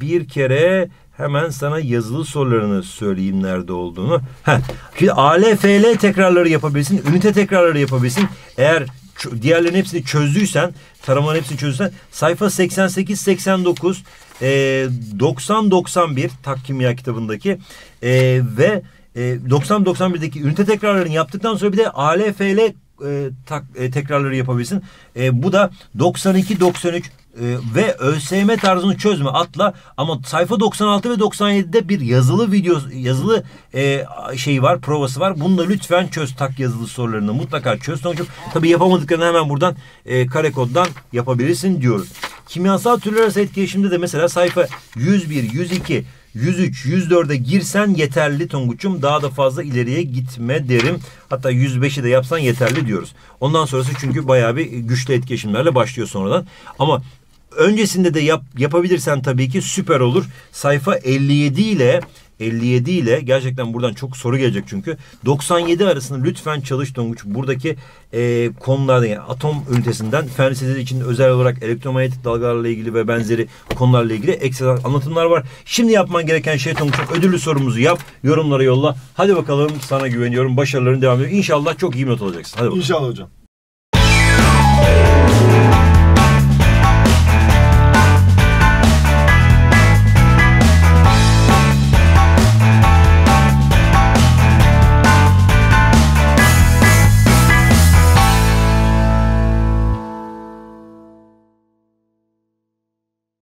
bir kere hemen sana yazılı sorularını söyleyeyim nerede olduğunu. Heh. Şimdi ALFL tekrarları yapabilirsin. Ünite tekrarları yapabilirsin. Eğer ç- diğerlerin hepsini çözdüysen, taramanın hepsini çözdüysen sayfa 88-89 e, 90-91 tak kimya kitabındaki e, ve e, 90-91'deki ünite tekrarlarını yaptıktan sonra bir de ALFL e, tak, e, tekrarları yapabilirsin. E, bu da 92-93 e, ve ÖSYM tarzını çözme atla ama sayfa 96 ve 97'de bir yazılı video yazılı e, şey var provası var. Bunu da lütfen çöz tak yazılı sorularını mutlaka çöz sonuçta. Tabii yapamadıklarını hemen buradan e, kare koddan yapabilirsin diyoruz. Kimyasal türler arası etkileşimde de mesela sayfa 101, 102, 103, 104'e girsen yeterli Tonguç'um. Daha da fazla ileriye gitme derim. Hatta 105'i de yapsan yeterli diyoruz. Ondan sonrası çünkü bayağı bir güçlü etkileşimlerle başlıyor sonradan. Ama öncesinde de yap, yapabilirsen tabii ki süper olur. Sayfa 57 ile 57 ile gerçekten buradan çok soru gelecek çünkü. 97 arasında lütfen çalış Tonguç. Buradaki e, konularda yani atom ünitesinden fen lisesi için özel olarak elektromanyetik dalgalarla ilgili ve benzeri konularla ilgili ekstra anlatımlar var. Şimdi yapman gereken şey Tonguç'um ödüllü sorumuzu yap. Yorumlara yolla. Hadi bakalım sana güveniyorum. Başarıların devam ediyor. İnşallah çok iyi not alacaksın. Hadi bakalım. İnşallah hocam.